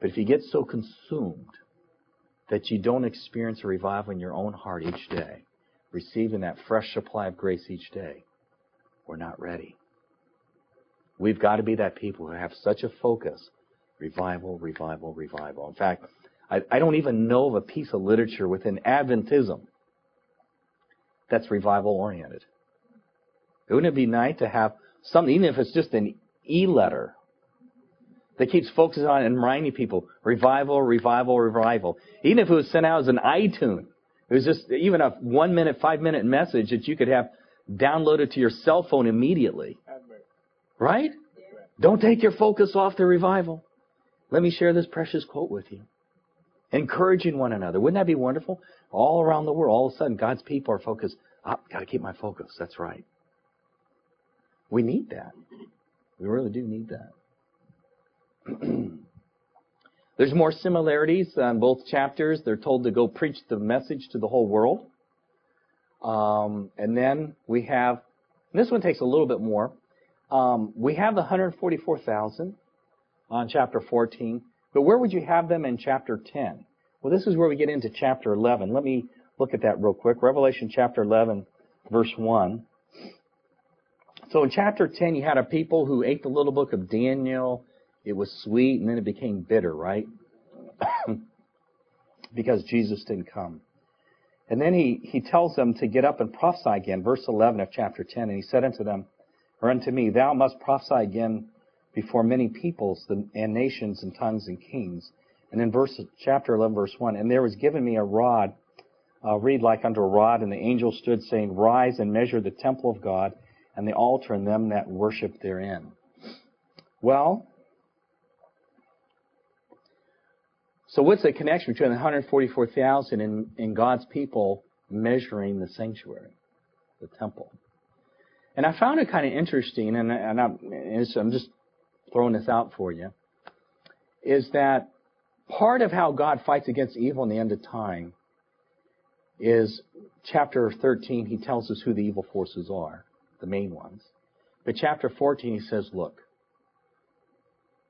but if you get so consumed that you don't experience a revival in your own heart each day, receiving that fresh supply of grace each day, we're not ready. We've got to be that people who have such a focus. Revival, revival, revival. In fact, I, I don't even know of a piece of literature within Adventism that's revival oriented. Wouldn't it be nice to have something, even if it's just an e-letter, that keeps focusing on and reminding people revival, revival, revival. Even if it was sent out as an iTunes, it was just even a one minute, five minute message that you could have downloaded to your cell phone immediately. Right? Don't take your focus off the revival. Let me share this precious quote with you. Encouraging one another. Wouldn't that be wonderful? All around the world, all of a sudden, God's people are focused. Oh, gotta keep my focus. That's right. We need that. We really do need that. There's more similarities on both chapters. They're told to go preach the message to the whole world. Um, and then we have, this one takes a little bit more. Um, we have the 144,000 on chapter 14, but where would you have them in chapter 10? Well, this is where we get into chapter 11. Let me look at that real quick. Revelation chapter 11, verse 1. So in chapter 10, you had a people who ate the little book of Daniel. It was sweet, and then it became bitter, right? because Jesus didn't come. And then he, he tells them to get up and prophesy again, verse 11 of chapter 10. And he said unto them, or unto me, Thou must prophesy again before many peoples and nations and tongues and kings. And in verse, chapter 11, verse 1, And there was given me a rod, reed like unto a rod, and the angel stood saying, Rise and measure the temple of God, and the altar and them that worship therein. Well, so what's the connection between the 144,000 and, and God's people measuring the sanctuary, the temple? And I found it kind of interesting, and, and I'm, I'm just throwing this out for you, is that part of how God fights against evil in the end of time is chapter 13, he tells us who the evil forces are the main ones. But chapter 14, he says, look,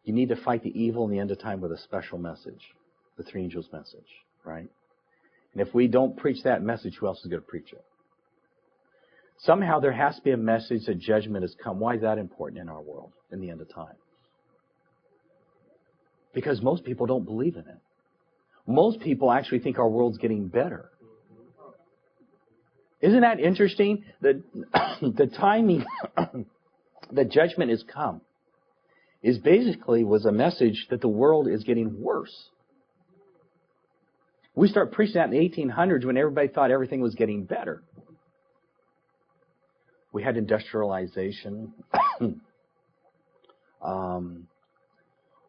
you need to fight the evil in the end of time with a special message, the three angels message, right? And if we don't preach that message, who else is going to preach it? Somehow there has to be a message that judgment has come. Why is that important in our world in the end of time? Because most people don't believe in it. Most people actually think our world's getting better. Isn't that interesting? The, the timing, the judgment has come, is basically was a message that the world is getting worse. We start preaching that in the 1800s when everybody thought everything was getting better. We had industrialization. um,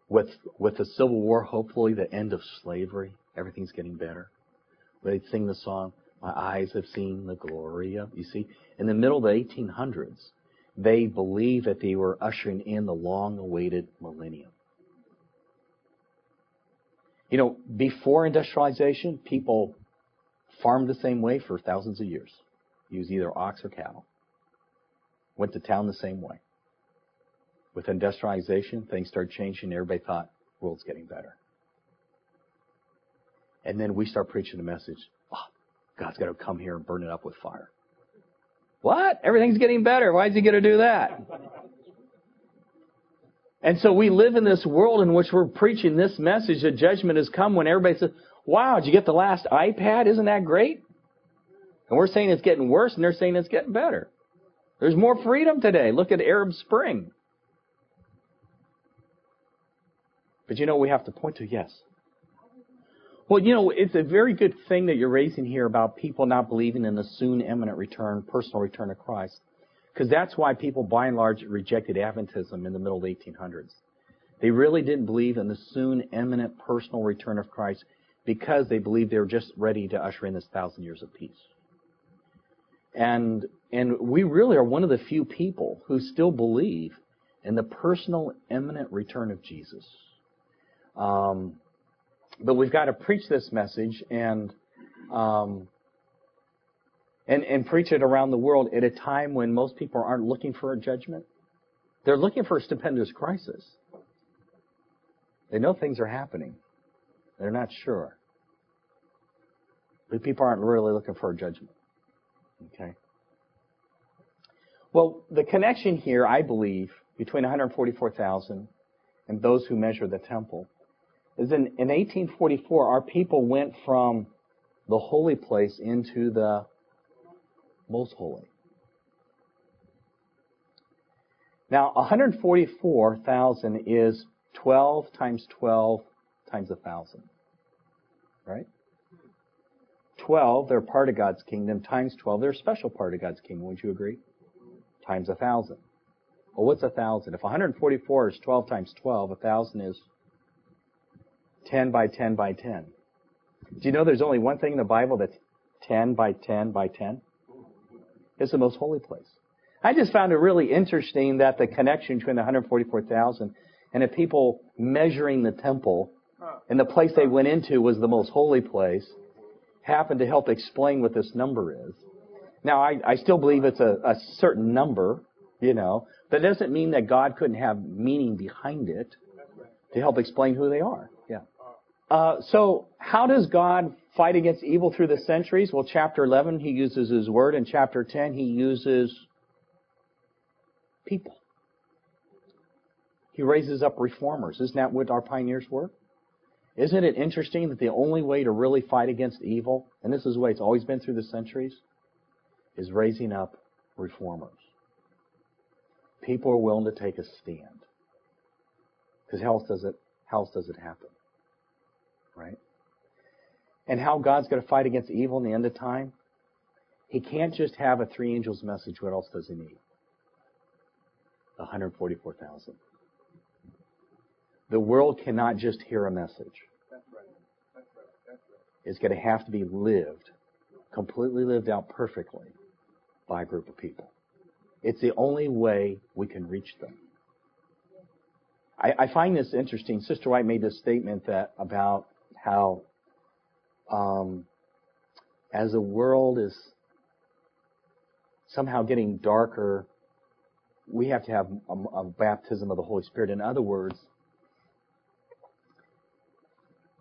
with with the Civil War, hopefully the end of slavery, everything's getting better. They sing the song, my eyes have seen the glory of, you see, in the middle of the 1800s, they believed that they were ushering in the long awaited millennium. You know, before industrialization, people farmed the same way for thousands of years. Used either ox or cattle. Went to town the same way. With industrialization, things started changing. Everybody thought, the world's getting better. And then we start preaching the message, oh, God's got to come here and burn it up with fire. What? Everything's getting better. Why is he going to do that? And so we live in this world in which we're preaching this message that judgment has come when everybody says, wow, did you get the last iPad? Isn't that great? And we're saying it's getting worse and they're saying it's getting better. There's more freedom today. Look at Arab Spring. But you know we have to point to? Yes. Well, you know, it's a very good thing that you're raising here about people not believing in the soon imminent return, personal return of Christ. Because that's why people, by and large, rejected Adventism in the middle of the 1800s. They really didn't believe in the soon imminent personal return of Christ because they believed they were just ready to usher in this thousand years of peace. And, and we really are one of the few people who still believe in the personal imminent return of Jesus. Um, but we've got to preach this message and um, and and preach it around the world at a time when most people aren't looking for a judgment. They're looking for a stupendous crisis. They know things are happening. They're not sure. But people aren't really looking for a judgment. Okay. Well, the connection here, I believe, between 144,000 and those who measure the temple is in, in 1844, our people went from the holy place into the most holy. Now, 144,000 is 12 times 12 times 1,000. Right? 12, they're part of God's kingdom, times 12, they're a special part of God's kingdom. Wouldn't you agree? Times 1,000. Well, what's 1,000? If 144 is 12 times 12, 1,000 is 10 by 10 by 10. Do you know there's only one thing in the Bible that's 10 by 10 by 10? It's the most holy place. I just found it really interesting that the connection between the 144,000 and the people measuring the temple and the place they went into was the most holy place happened to help explain what this number is. Now, I, I still believe it's a, a certain number, you know, but it doesn't mean that God couldn't have meaning behind it to help explain who they are. Uh, so, how does God fight against evil through the centuries? Well, chapter 11, he uses his word. In chapter 10, he uses people. He raises up reformers. Isn't that what our pioneers were? Isn't it interesting that the only way to really fight against evil, and this is the way it's always been through the centuries, is raising up reformers. People are willing to take a stand. Because how else does it how else does it happen? Right? And how God's going to fight against evil in the end of time? He can't just have a three angels message. What else does he need? 144,000. The world cannot just hear a message. That's right. That's right. It's going to have to be lived, completely lived out perfectly by a group of people. It's the only way we can reach them. I, I find this interesting. Sister White made this statement that about how um, as the world is somehow getting darker, we have to have a, a baptism of the Holy Spirit. In other words,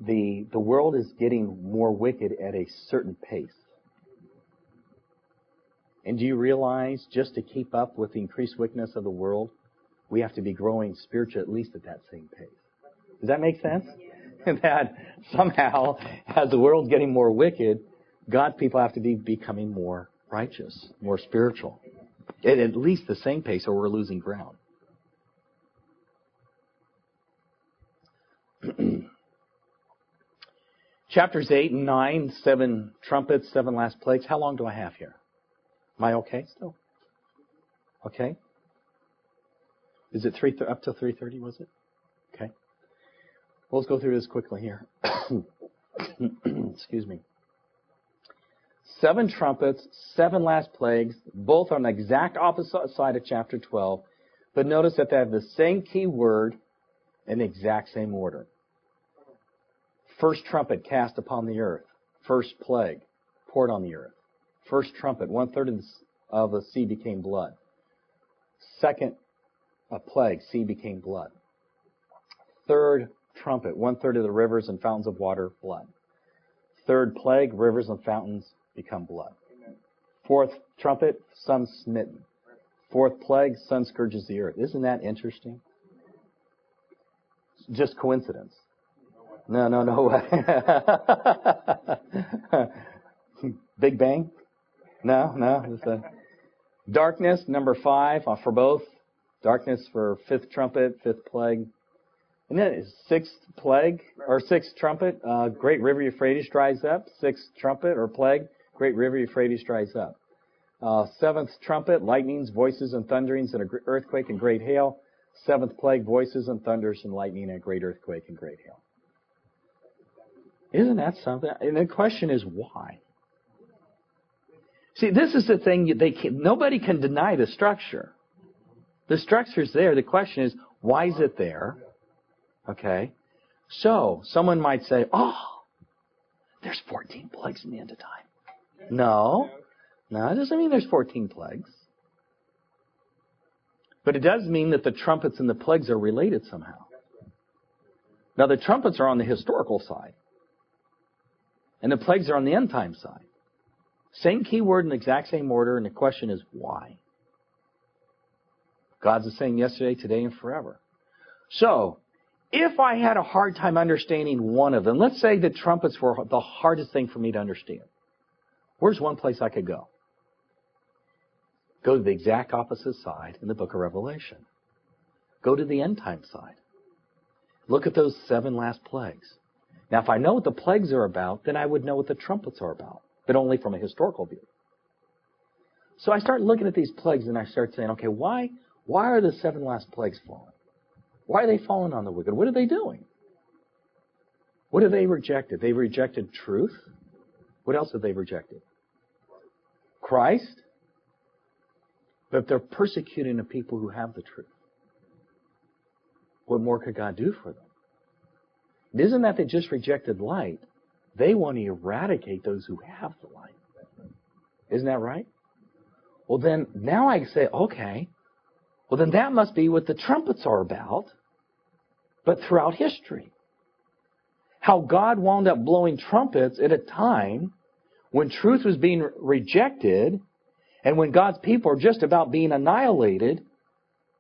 the the world is getting more wicked at a certain pace. And do you realize just to keep up with the increased wickedness of the world, we have to be growing spiritually at least at that same pace. Does that make sense? that somehow, as the world's getting more wicked, God's people have to be becoming more righteous, more spiritual. At at least the same pace or we're losing ground. Chapters 8 and 9, seven trumpets, seven last plagues. How long do I have here? Am I okay still? Okay. Is it three up to 3:30? Was it? Okay. Well, let's go through this quickly here. Excuse me. Seven trumpets, seven last plagues, both on the exact opposite side of chapter 12. But notice that they have the same key word in the exact same order. First trumpet cast upon the earth. First plague poured on the earth. First trumpet, one third of the sea became blood. Second a plague, sea became blood. Third trumpet, one third of the rivers and fountains of water, blood. Third plague, rivers and fountains become blood. Fourth trumpet, sun smitten. Fourth plague, sun scourges the earth. Isn't that interesting? Just coincidence. No, no, no. way. Big Bang? No, no. A... Darkness, number five, uh, for both. Darkness for fifth trumpet, fifth plague. And then sixth plague, or sixth trumpet, uh, great river Euphrates dries up. Sixth trumpet or plague, great river Euphrates dries up. Uh, seventh trumpet, lightnings, voices, and thunderings, and an earthquake and great hail. Seventh plague, voices and thunders and lightning and a great earthquake and great hail. Isn't that something? And the question is why? See, this is the thing they can, nobody can deny the structure. The structure's there. The question is, why is it there? Okay. So, someone might say, oh, there's 14 plagues in the end of time. No. No, it doesn't mean there's 14 plagues. But it does mean that the trumpets and the plagues are related somehow. Now, the trumpets are on the historical side. And the plagues are on the end time side. Same keyword in the exact same order, and the question is why? God's the same yesterday, today, and forever. So, if I had a hard time understanding one of them, let's say the trumpets were the hardest thing for me to understand. Where's one place I could go? Go to the exact opposite side in the book of Revelation. Go to the end time side. Look at those seven last plagues. Now, if I know what the plagues are about, then I would know what the trumpets are about, but only from a historical view. So I start looking at these plagues and I start saying, okay, why, why are the seven last plagues falling? Why are they falling on the wicked? What are they doing? What have they rejected? They rejected truth. What else have they rejected? Christ. But they're persecuting the people who have the truth. What more could God do for them? It isn't that they just rejected light. They want to eradicate those who have the light. Isn't that right? Well, then, now I say, okay, well, then that must be what the trumpets are about, but throughout history. How God wound up blowing trumpets at a time when truth was being rejected and when God's people are just about being annihilated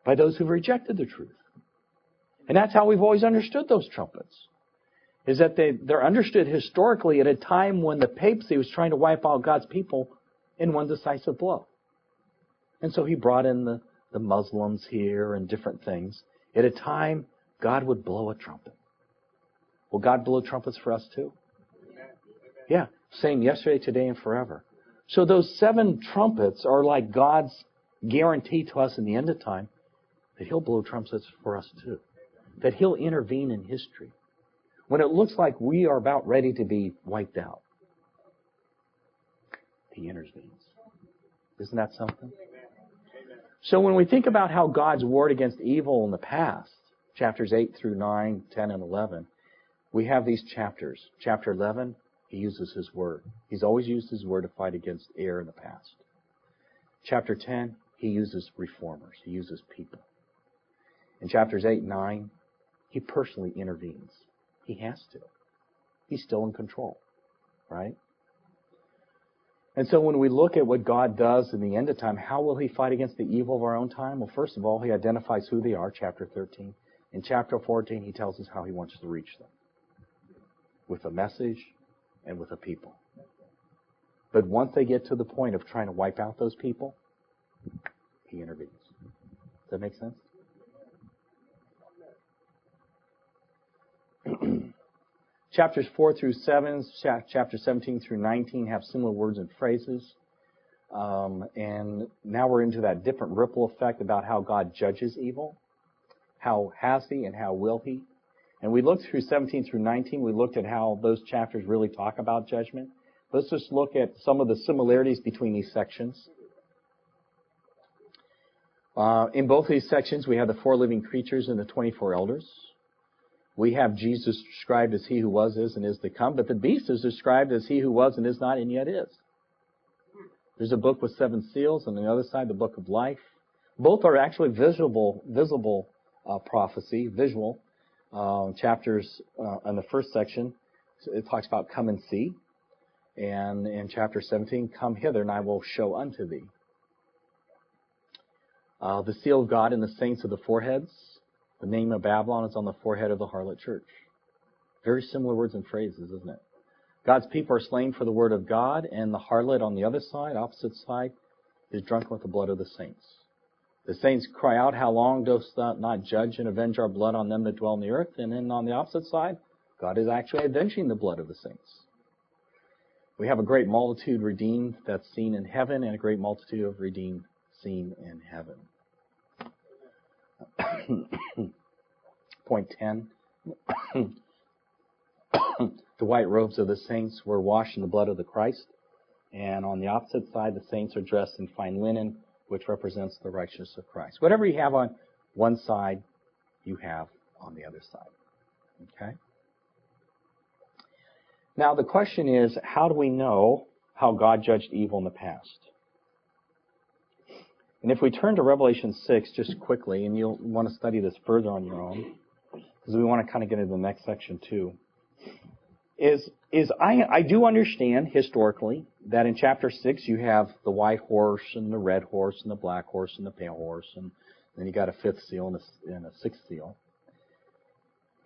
by those who've rejected the truth. And that's how we've always understood those trumpets. Is that they, they're understood historically at a time when the papacy was trying to wipe out God's people in one decisive blow. And so he brought in the, the Muslims here and different things. At a time, God would blow a trumpet. Will God blow trumpets for us too? Yeah. Same yesterday, today, and forever. So those seven trumpets are like God's guarantee to us in the end of time that He'll blow trumpets for us too. That He'll intervene in history. When it looks like we are about ready to be wiped out, He intervenes. Isn't that something? So when we think about how God's warred against evil in the past, chapters 8 through 9, 10, and 11, we have these chapters. Chapter 11, he uses his word. He's always used his word to fight against error in the past. Chapter 10, he uses reformers. He uses people. In chapters 8 and 9, he personally intervenes. He has to. He's still in control, right? And so when we look at what God does in the end of time, how will he fight against the evil of our own time? Well, first of all, he identifies who they are, chapter 13. In chapter 14, he tells us how he wants to reach them with a message and with a people. But once they get to the point of trying to wipe out those people, he intervenes. Does that make sense? Chapters 4 through 7, chapter 17 through 19 have similar words and phrases. Um, and now we're into that different ripple effect about how God judges evil. How has he and how will he? And we looked through 17 through 19. We looked at how those chapters really talk about judgment. Let's just look at some of the similarities between these sections. Uh, in both these sections, we have the four living creatures and the 24 elders. We have Jesus described as he who was, is, and is to come, but the beast is described as he who was and is not and yet is. There's a book with seven seals, and on the other side, the book of life. Both are actually visible, visible uh, prophecy, visual, uh, chapters uh, in the first section, it talks about come and see. And in chapter 17, come hither and I will show unto thee. Uh, the seal of God in the saints of the foreheads. The name of Babylon is on the forehead of the harlot church. Very similar words and phrases, isn't it? God's people are slain for the word of God, and the harlot on the other side, opposite side, is drunk with the blood of the saints. The saints cry out, How long dost thou not judge and avenge our blood on them that dwell on the earth? And then on the opposite side, God is actually avenging the blood of the saints. We have a great multitude redeemed that's seen in heaven and a great multitude of redeemed seen in heaven. Point 10. the white robes of the saints were washed in the blood of the Christ. And on the opposite side, the saints are dressed in fine linen, which represents the righteousness of Christ. Whatever you have on one side, you have on the other side. Okay? Now, the question is how do we know how God judged evil in the past? And if we turn to Revelation 6 just quickly, and you'll want to study this further on your own, because we want to kind of get into the next section too. Is is I I do understand historically that in chapter six you have the white horse and the red horse and the black horse and the pale horse and then you got a fifth seal and a, and a sixth seal.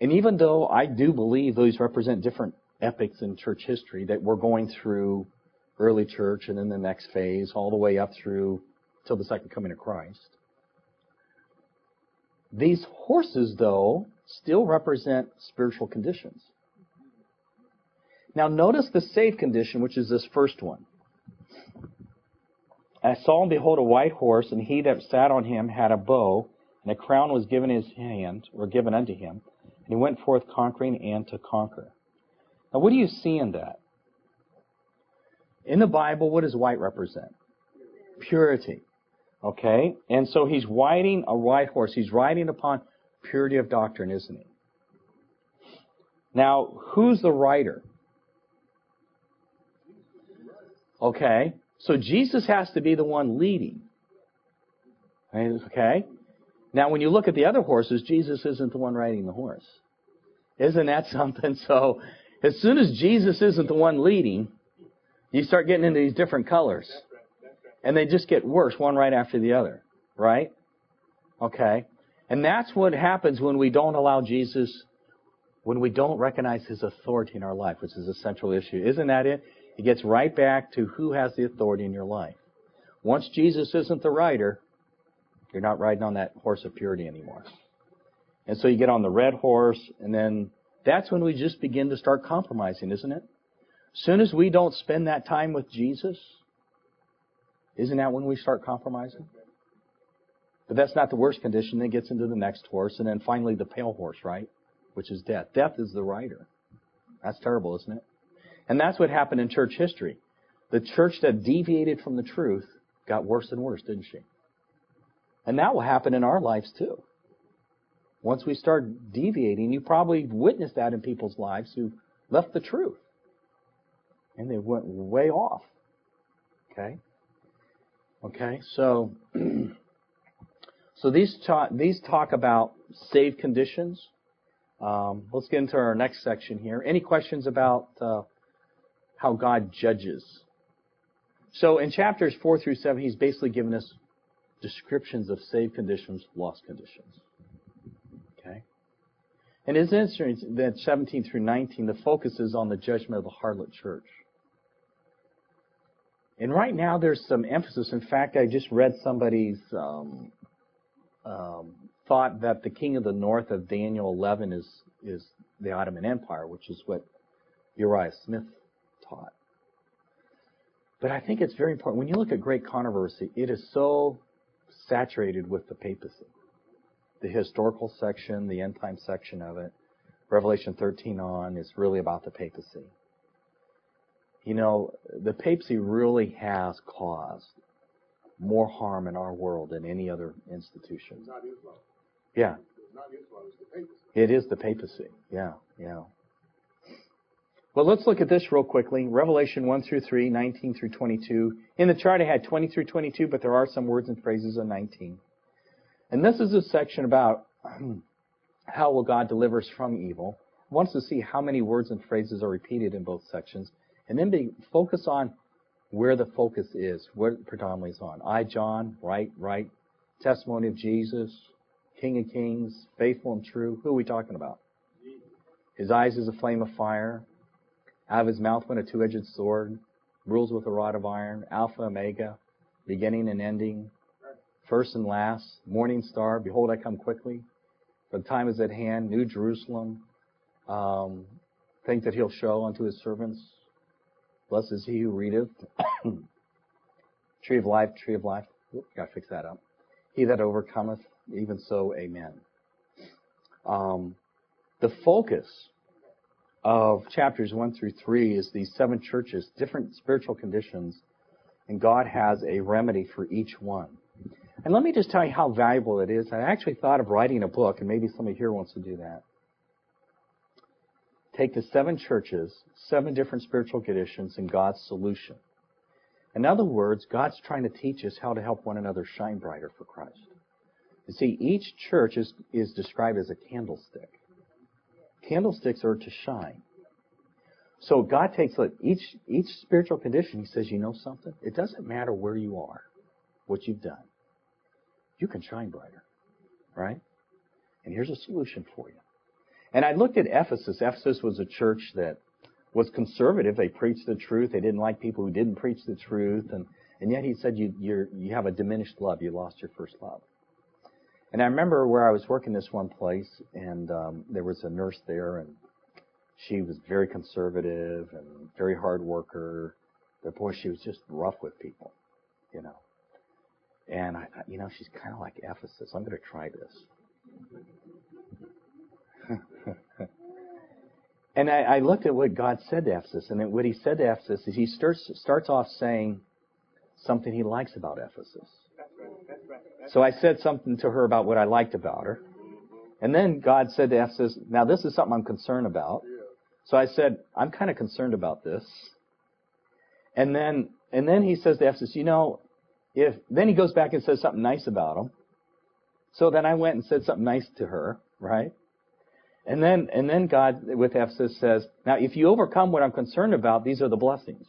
And even though I do believe those represent different epics in church history that we're going through early church and then the next phase all the way up through till the second coming of Christ. These horses though still represent spiritual conditions. Now notice the saved condition, which is this first one. I saw and behold a white horse, and he that sat on him had a bow, and a crown was given his hand, or given unto him, and he went forth conquering and to conquer. Now what do you see in that? In the Bible, what does white represent? Purity. Okay? And so he's riding a white horse. He's riding upon purity of doctrine, isn't he? Now, who's the rider? Okay? So Jesus has to be the one leading. Okay? Now, when you look at the other horses, Jesus isn't the one riding the horse. Isn't that something? So, as soon as Jesus isn't the one leading, you start getting into these different colors. And they just get worse, one right after the other. Right? Okay? And that's what happens when we don't allow Jesus, when we don't recognize His authority in our life, which is a central issue. Isn't that it? It gets right back to who has the authority in your life. Once Jesus isn't the rider, you're not riding on that horse of purity anymore. And so you get on the red horse, and then that's when we just begin to start compromising, isn't it? Soon as we don't spend that time with Jesus, isn't that when we start compromising? But that's not the worst condition. Then gets into the next horse, and then finally the pale horse, right? Which is death. Death is the rider. That's terrible, isn't it? And that's what happened in church history. The church that deviated from the truth got worse and worse, didn't she? And that will happen in our lives too. Once we start deviating, you probably witnessed that in people's lives who left the truth. And they went way off. Okay? Okay, so so these talk, these talk about saved conditions. Um, let's get into our next section here. Any questions about uh, how God judges. So in chapters 4 through 7, he's basically given us descriptions of saved conditions, lost conditions. Okay? And it's interesting that 17 through 19, the focus is on the judgment of the harlot church. And right now there's some emphasis. In fact, I just read somebody's um, um, thought that the king of the north of Daniel 11 is, is the Ottoman Empire, which is what Uriah Smith taught. But I think it's very important. When you look at great controversy, it is so saturated with the papacy. The historical section, the end time section of it, Revelation 13 on, is really about the papacy. You know, the papacy really has caused more harm in our world than any other institution. Yeah. It's not Islam, it's the papacy. It is the papacy. Yeah, yeah. Well, let's look at this real quickly. Revelation 1 through 3, 19 through 22. In the chart I had 20 through 22, but there are some words and phrases on 19. And this is a section about how will God deliver us from evil. I want us to see how many words and phrases are repeated in both sections. And then be, focus on where the focus is, what it predominantly is on. I, John, right, right, testimony of Jesus, King of Kings, faithful and true. Who are we talking about? His eyes is a flame of fire. Out of his mouth went a two-edged sword, rules with a rod of iron, Alpha, Omega, beginning and ending, first and last, morning star, behold I come quickly, for the time is at hand, New Jerusalem, um, things that he'll show unto his servants. Blessed is he who readeth. tree of life, tree of life. Gotta fix that up. He that overcometh, even so, amen. Um, the focus of chapters 1 through 3 is these seven churches, different spiritual conditions, and God has a remedy for each one. And let me just tell you how valuable it is. I actually thought of writing a book, and maybe somebody here wants to do that. Take the seven churches, seven different spiritual conditions, and God's solution. In other words, God's trying to teach us how to help one another shine brighter for Christ. You see, each church is, is described as a candlestick. Candlesticks are to shine. So God takes look, each each spiritual condition. He says, you know something? It doesn't matter where you are, what you've done. You can shine brighter, right? And here's a solution for you. And I looked at Ephesus. Ephesus was a church that was conservative. They preached the truth. They didn't like people who didn't preach the truth. And, and yet he said, you, you you have a diminished love. You lost your first love. And I remember where I was working this one place, and um, there was a nurse there, and she was very conservative and very hard worker. But boy, she was just rough with people, you know. And I thought, you know, she's kind of like Ephesus. I'm going to try this. and I, I, looked at what God said to Ephesus, and what He said to Ephesus is He starts starts off saying something He likes about Ephesus. So I said something to her about what I liked about her, and then God said to Ephesus, "Now this is something I'm concerned about." So I said, "I'm kind of concerned about this." And then and then He says to Ephesus, "You know, if then He goes back and says something nice about him." So then I went and said something nice to her, right? And then, and then God with Ephesus says, now if you overcome what I'm concerned about, these are the blessings.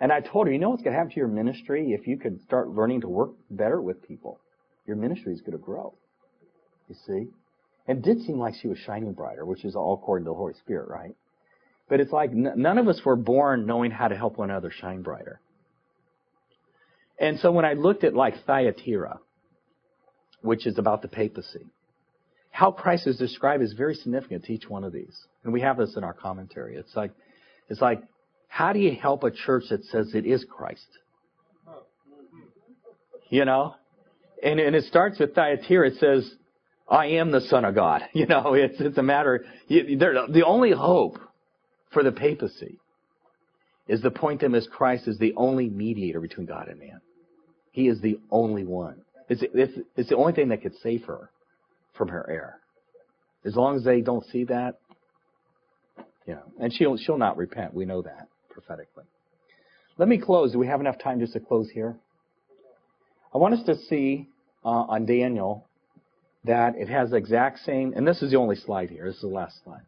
And I told her, you know what's going to happen to your ministry if you could start learning to work better with people? Your ministry is going to grow. You see? And it did seem like she was shining brighter, which is all according to the Holy Spirit, right? But it's like n- none of us were born knowing how to help one another shine brighter. And so when I looked at like Thyatira, which is about the papacy, how Christ is described is very significant to each one of these. And we have this in our commentary. It's like, it's like, how do you help a church that says it is Christ? You know? And, and it starts with Thyatira. It says, I am the Son of God. You know, it's, it's a matter, you, the only hope for the papacy is to point them as Christ is the only mediator between God and man. He is the only one. It's, it's, it's the only thing that could save her from her error. As long as they don't see that, you know, and she'll she'll not repent. We know that prophetically. Let me close. Do we have enough time just to close here? I want us to see uh, on Daniel that it has the exact same, and this is the only slide here. This is the last slide.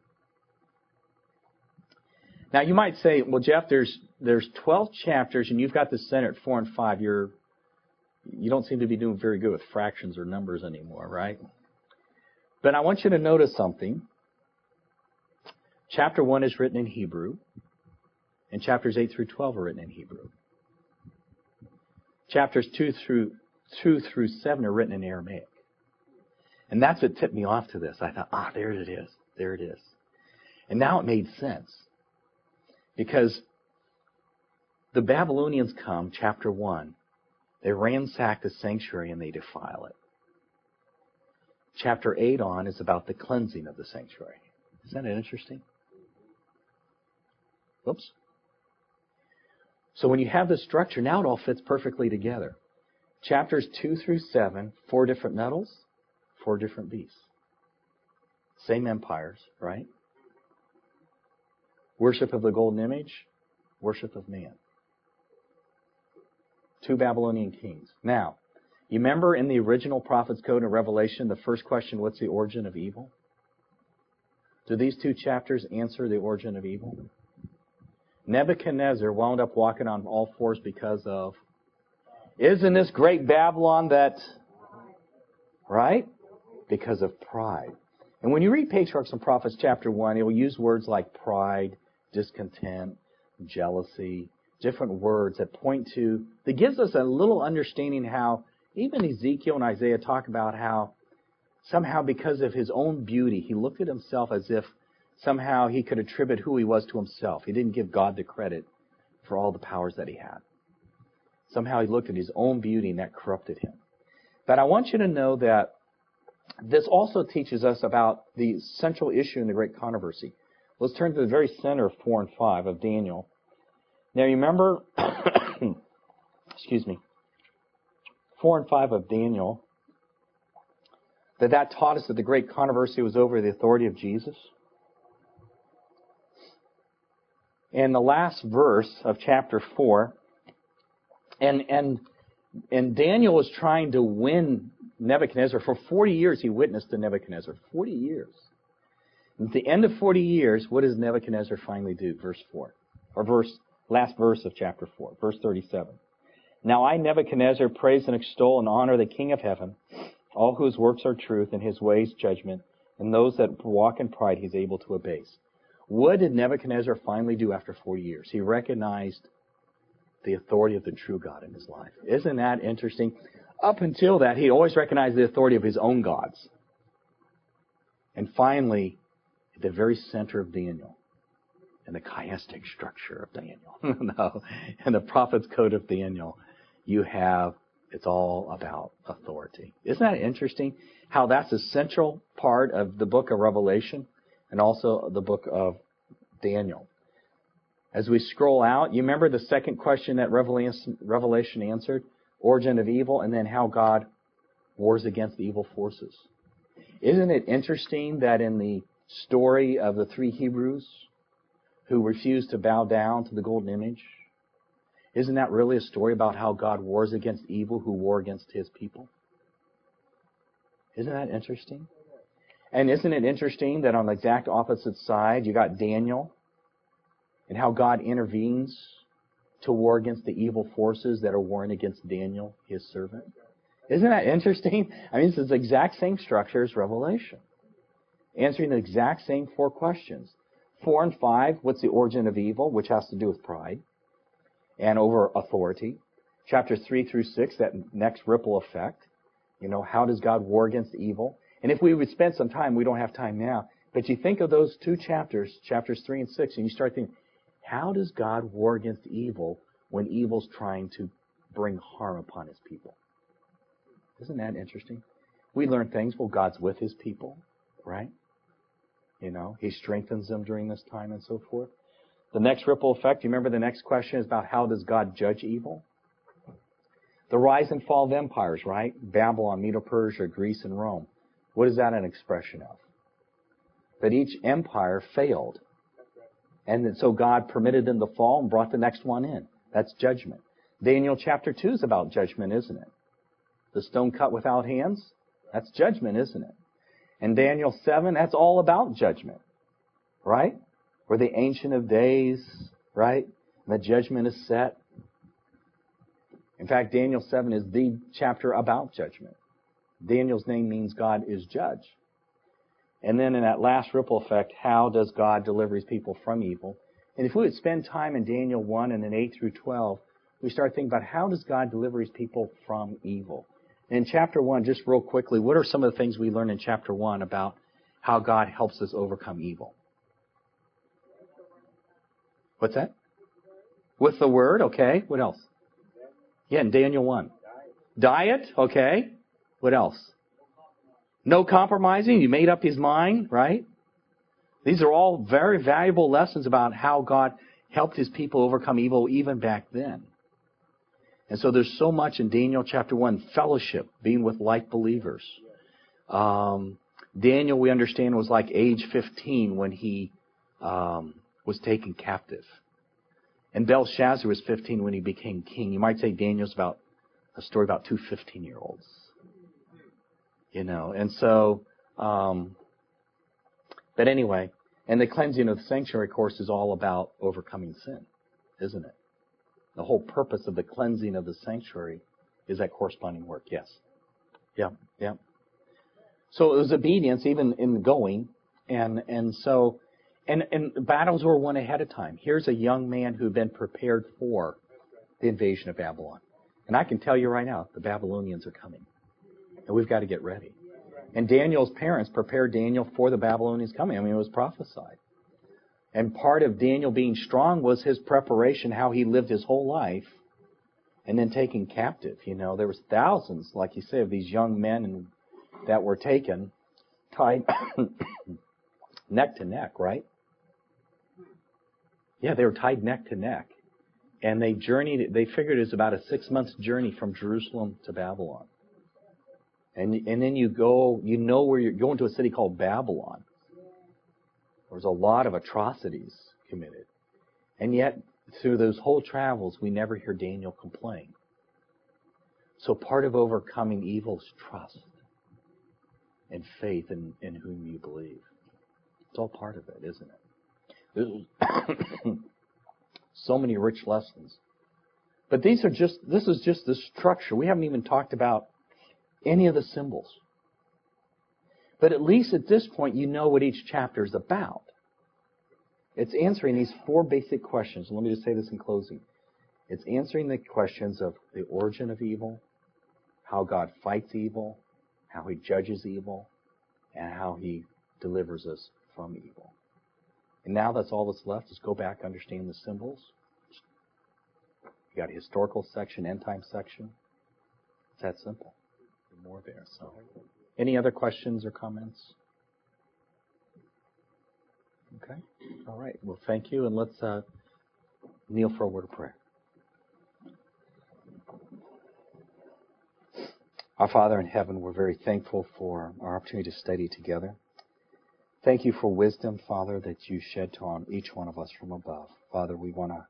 Now you might say, well, Jeff, there's there's 12 chapters, and you've got the center at four and five. You're you don't seem to be doing very good with fractions or numbers anymore, right? But I want you to notice something. Chapter 1 is written in Hebrew, and chapters 8 through 12 are written in Hebrew. Chapters 2 through 2 through 7 are written in Aramaic. And that's what tipped me off to this. I thought, ah, there it is. There it is. And now it made sense. Because the Babylonians come, chapter 1, they ransack the sanctuary and they defile it chapter 8 on is about the cleansing of the sanctuary. Isn't that interesting? Whoops. So when you have this structure, now it all fits perfectly together. Chapters 2 through 7, four different metals, four different beasts. Same empires, right? Worship of the golden image, worship of man. Two Babylonian kings. Now, you remember in the original Prophet's Code in Revelation, the first question, what's the origin of evil? Do these two chapters answer the origin of evil? Nebuchadnezzar wound up walking on all fours because of, isn't this great Babylon that, right? Because of pride. And when you read Patriarchs and Prophets chapter 1, it will use words like pride, discontent, jealousy, different words that point to, that gives us a little understanding how even Ezekiel and Isaiah talk about how somehow because of his own beauty, he looked at himself as if somehow he could attribute who he was to himself. He didn't give God the credit for all the powers that he had. Somehow he looked at his own beauty and that corrupted him. But I want you to know that this also teaches us about the central issue in the great controversy. Let's turn to the very center of 4 and 5 of Daniel. Now you remember, excuse me, 4 and 5 of Daniel, that that taught us that the great controversy was over the authority of Jesus. And the last verse of chapter 4, and, and, and Daniel was trying to win Nebuchadnezzar. For 40 years he witnessed to Nebuchadnezzar. 40 years. At the end of 40 years, what does Nebuchadnezzar finally do? Verse 4. Or verse, last verse of chapter 4, verse 37. Now I, Nebuchadnezzar, praise and extol and honor the King of heaven, all whose works are truth and his ways judgment, and those that walk in pride he's able to abase. What did Nebuchadnezzar finally do after 40 years? He recognized the authority of the true God in his life. Isn't that interesting? Up until that, he always recognized the authority of his own gods. And finally, at the very center of Daniel, in the chiastic structure of Daniel, no, in the prophet's code of Daniel, you have it's all about authority. Isn't that interesting? How that's a central part of the book of Revelation and also the book of Daniel. As we scroll out, you remember the second question that Revelation answered? Origin of evil, and then how God wars against the evil forces. Isn't it interesting that in the story of the three Hebrews who refused to bow down to the golden image, isn't that really a story about how God wars against evil who war against his people? Isn't that interesting? And isn't it interesting that on the exact opposite side, you got Daniel and how God intervenes to war against the evil forces that are warring against Daniel, his servant? Isn't that interesting? I mean, it's the exact same structure as Revelation. Answering the exact same four questions. Four and five, what's the origin of evil, which has to do with pride and over authority. Chapter 3 through 6, that next ripple effect. You know, how does God war against evil? And if we would spend some time, we don't have time now, but you think of those two chapters, chapters 3 and 6, and you start thinking, how does God war against evil when evil's trying to bring harm upon his people? Isn't that interesting? We learn things, well, God's with his people, right? You know, he strengthens them during this time and so forth. The next ripple effect, you remember the next question is about how does God judge evil? The rise and fall of empires, right? Babylon, Medo-Persia, Greece, and Rome. What is that an expression of? That each empire failed. And that, so God permitted them to fall and brought the next one in. That's judgment. Daniel chapter 2 is about judgment, isn't it? The stone cut without hands? That's judgment, isn't it? And Daniel 7, that's all about judgment. Right? where the Ancient of Days, right? And the judgment is set. In fact, Daniel 7 is the chapter about judgment. Daniel's name means God is judge. And then in that last ripple effect, how does God deliver his people from evil? And if we would spend time in Daniel 1 and then 8 through 12, we start thinking about how does God deliver his people from evil? And in chapter 1, just real quickly, what are some of the things we learn in chapter 1 about how God helps us overcome evil? What's that? With the word, okay. What else? Yeah, in Daniel 1. Diet, okay. What else? No compromising. You made up his mind, right? These are all very valuable lessons about how God helped his people overcome evil even back then. And so there's so much in Daniel chapter 1 fellowship, being with like believers. Um, Daniel, we understand, was like age 15 when he um, was taken captive. And Belshazzar was 15 when he became king. You might say Daniel's about a story about two 15 year olds. You know, and so, um, but anyway, and the cleansing of the sanctuary course is all about overcoming sin, isn't it? The whole purpose of the cleansing of the sanctuary is that corresponding work. Yes. Yeah. Yeah. So it was obedience even in going, and and so and, and battles were won ahead of time. Here's a young man who'd been prepared for the invasion of Babylon. And I can tell you right now, the Babylonians are coming. And we've got to get ready. And Daniel's parents prepared Daniel for the Babylonians coming. I mean, it was prophesied. And part of Daniel being strong was his preparation, how he lived his whole life, and then taken captive. You know, there was thousands, like you say, of these young men that were taken, tied neck to neck, right? Yeah, they were tied neck to neck. And they journeyed, they figured it was about a six months journey from Jerusalem to Babylon. And, and then you go, you know where you're going to a city called Babylon. There's a lot of atrocities committed. And yet, through those whole travels, we never hear Daniel complain. So part of overcoming evil is trust and faith in, in whom you believe. It's all part of it, isn't it? so many rich lessons. But these are just, this is just the structure. We haven't even talked about any of the symbols. But at least at this point, you know what each chapter is about. It's answering these four basic questions. Let me just say this in closing. It's answering the questions of the origin of evil, how God fights evil, how he judges evil, and how he delivers us from evil. And now that's all that's left is go back, understand the symbols. You got a historical section, end time section. It's that simple. More there. So, any other questions or comments? Okay. All right. Well, thank you, and let's uh, kneel for a word of prayer. Our Father in heaven, we're very thankful for our opportunity to study together. Thank you for wisdom, Father, that you shed on each one of us from above. Father, we want to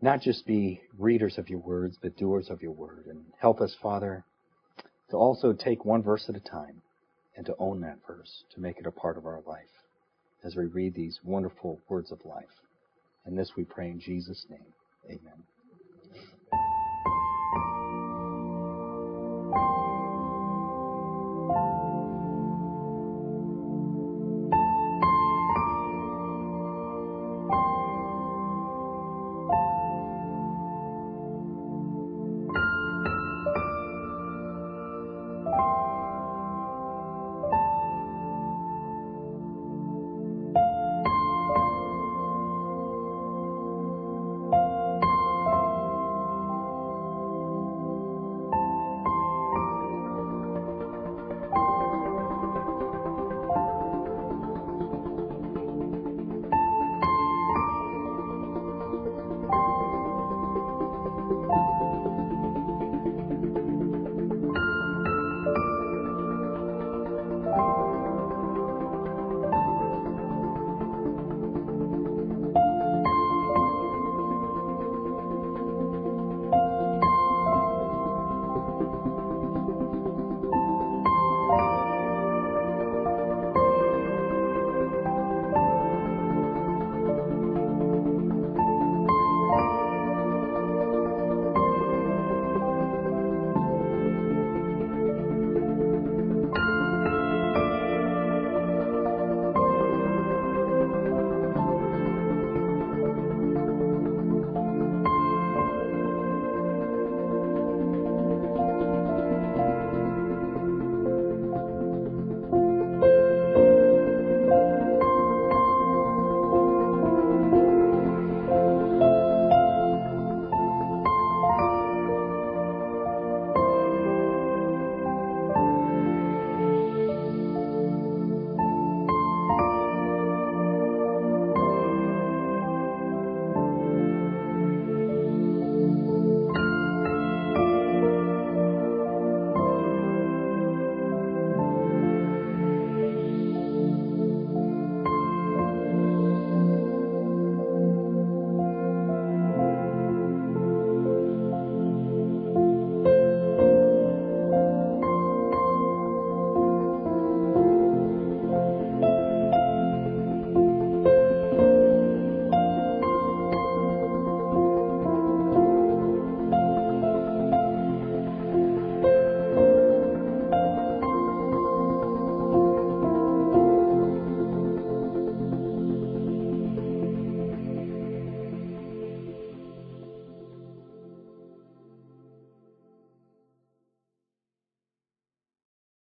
not just be readers of your words, but doers of your word. And help us, Father, to also take one verse at a time and to own that verse, to make it a part of our life as we read these wonderful words of life. And this we pray in Jesus' name. Amen.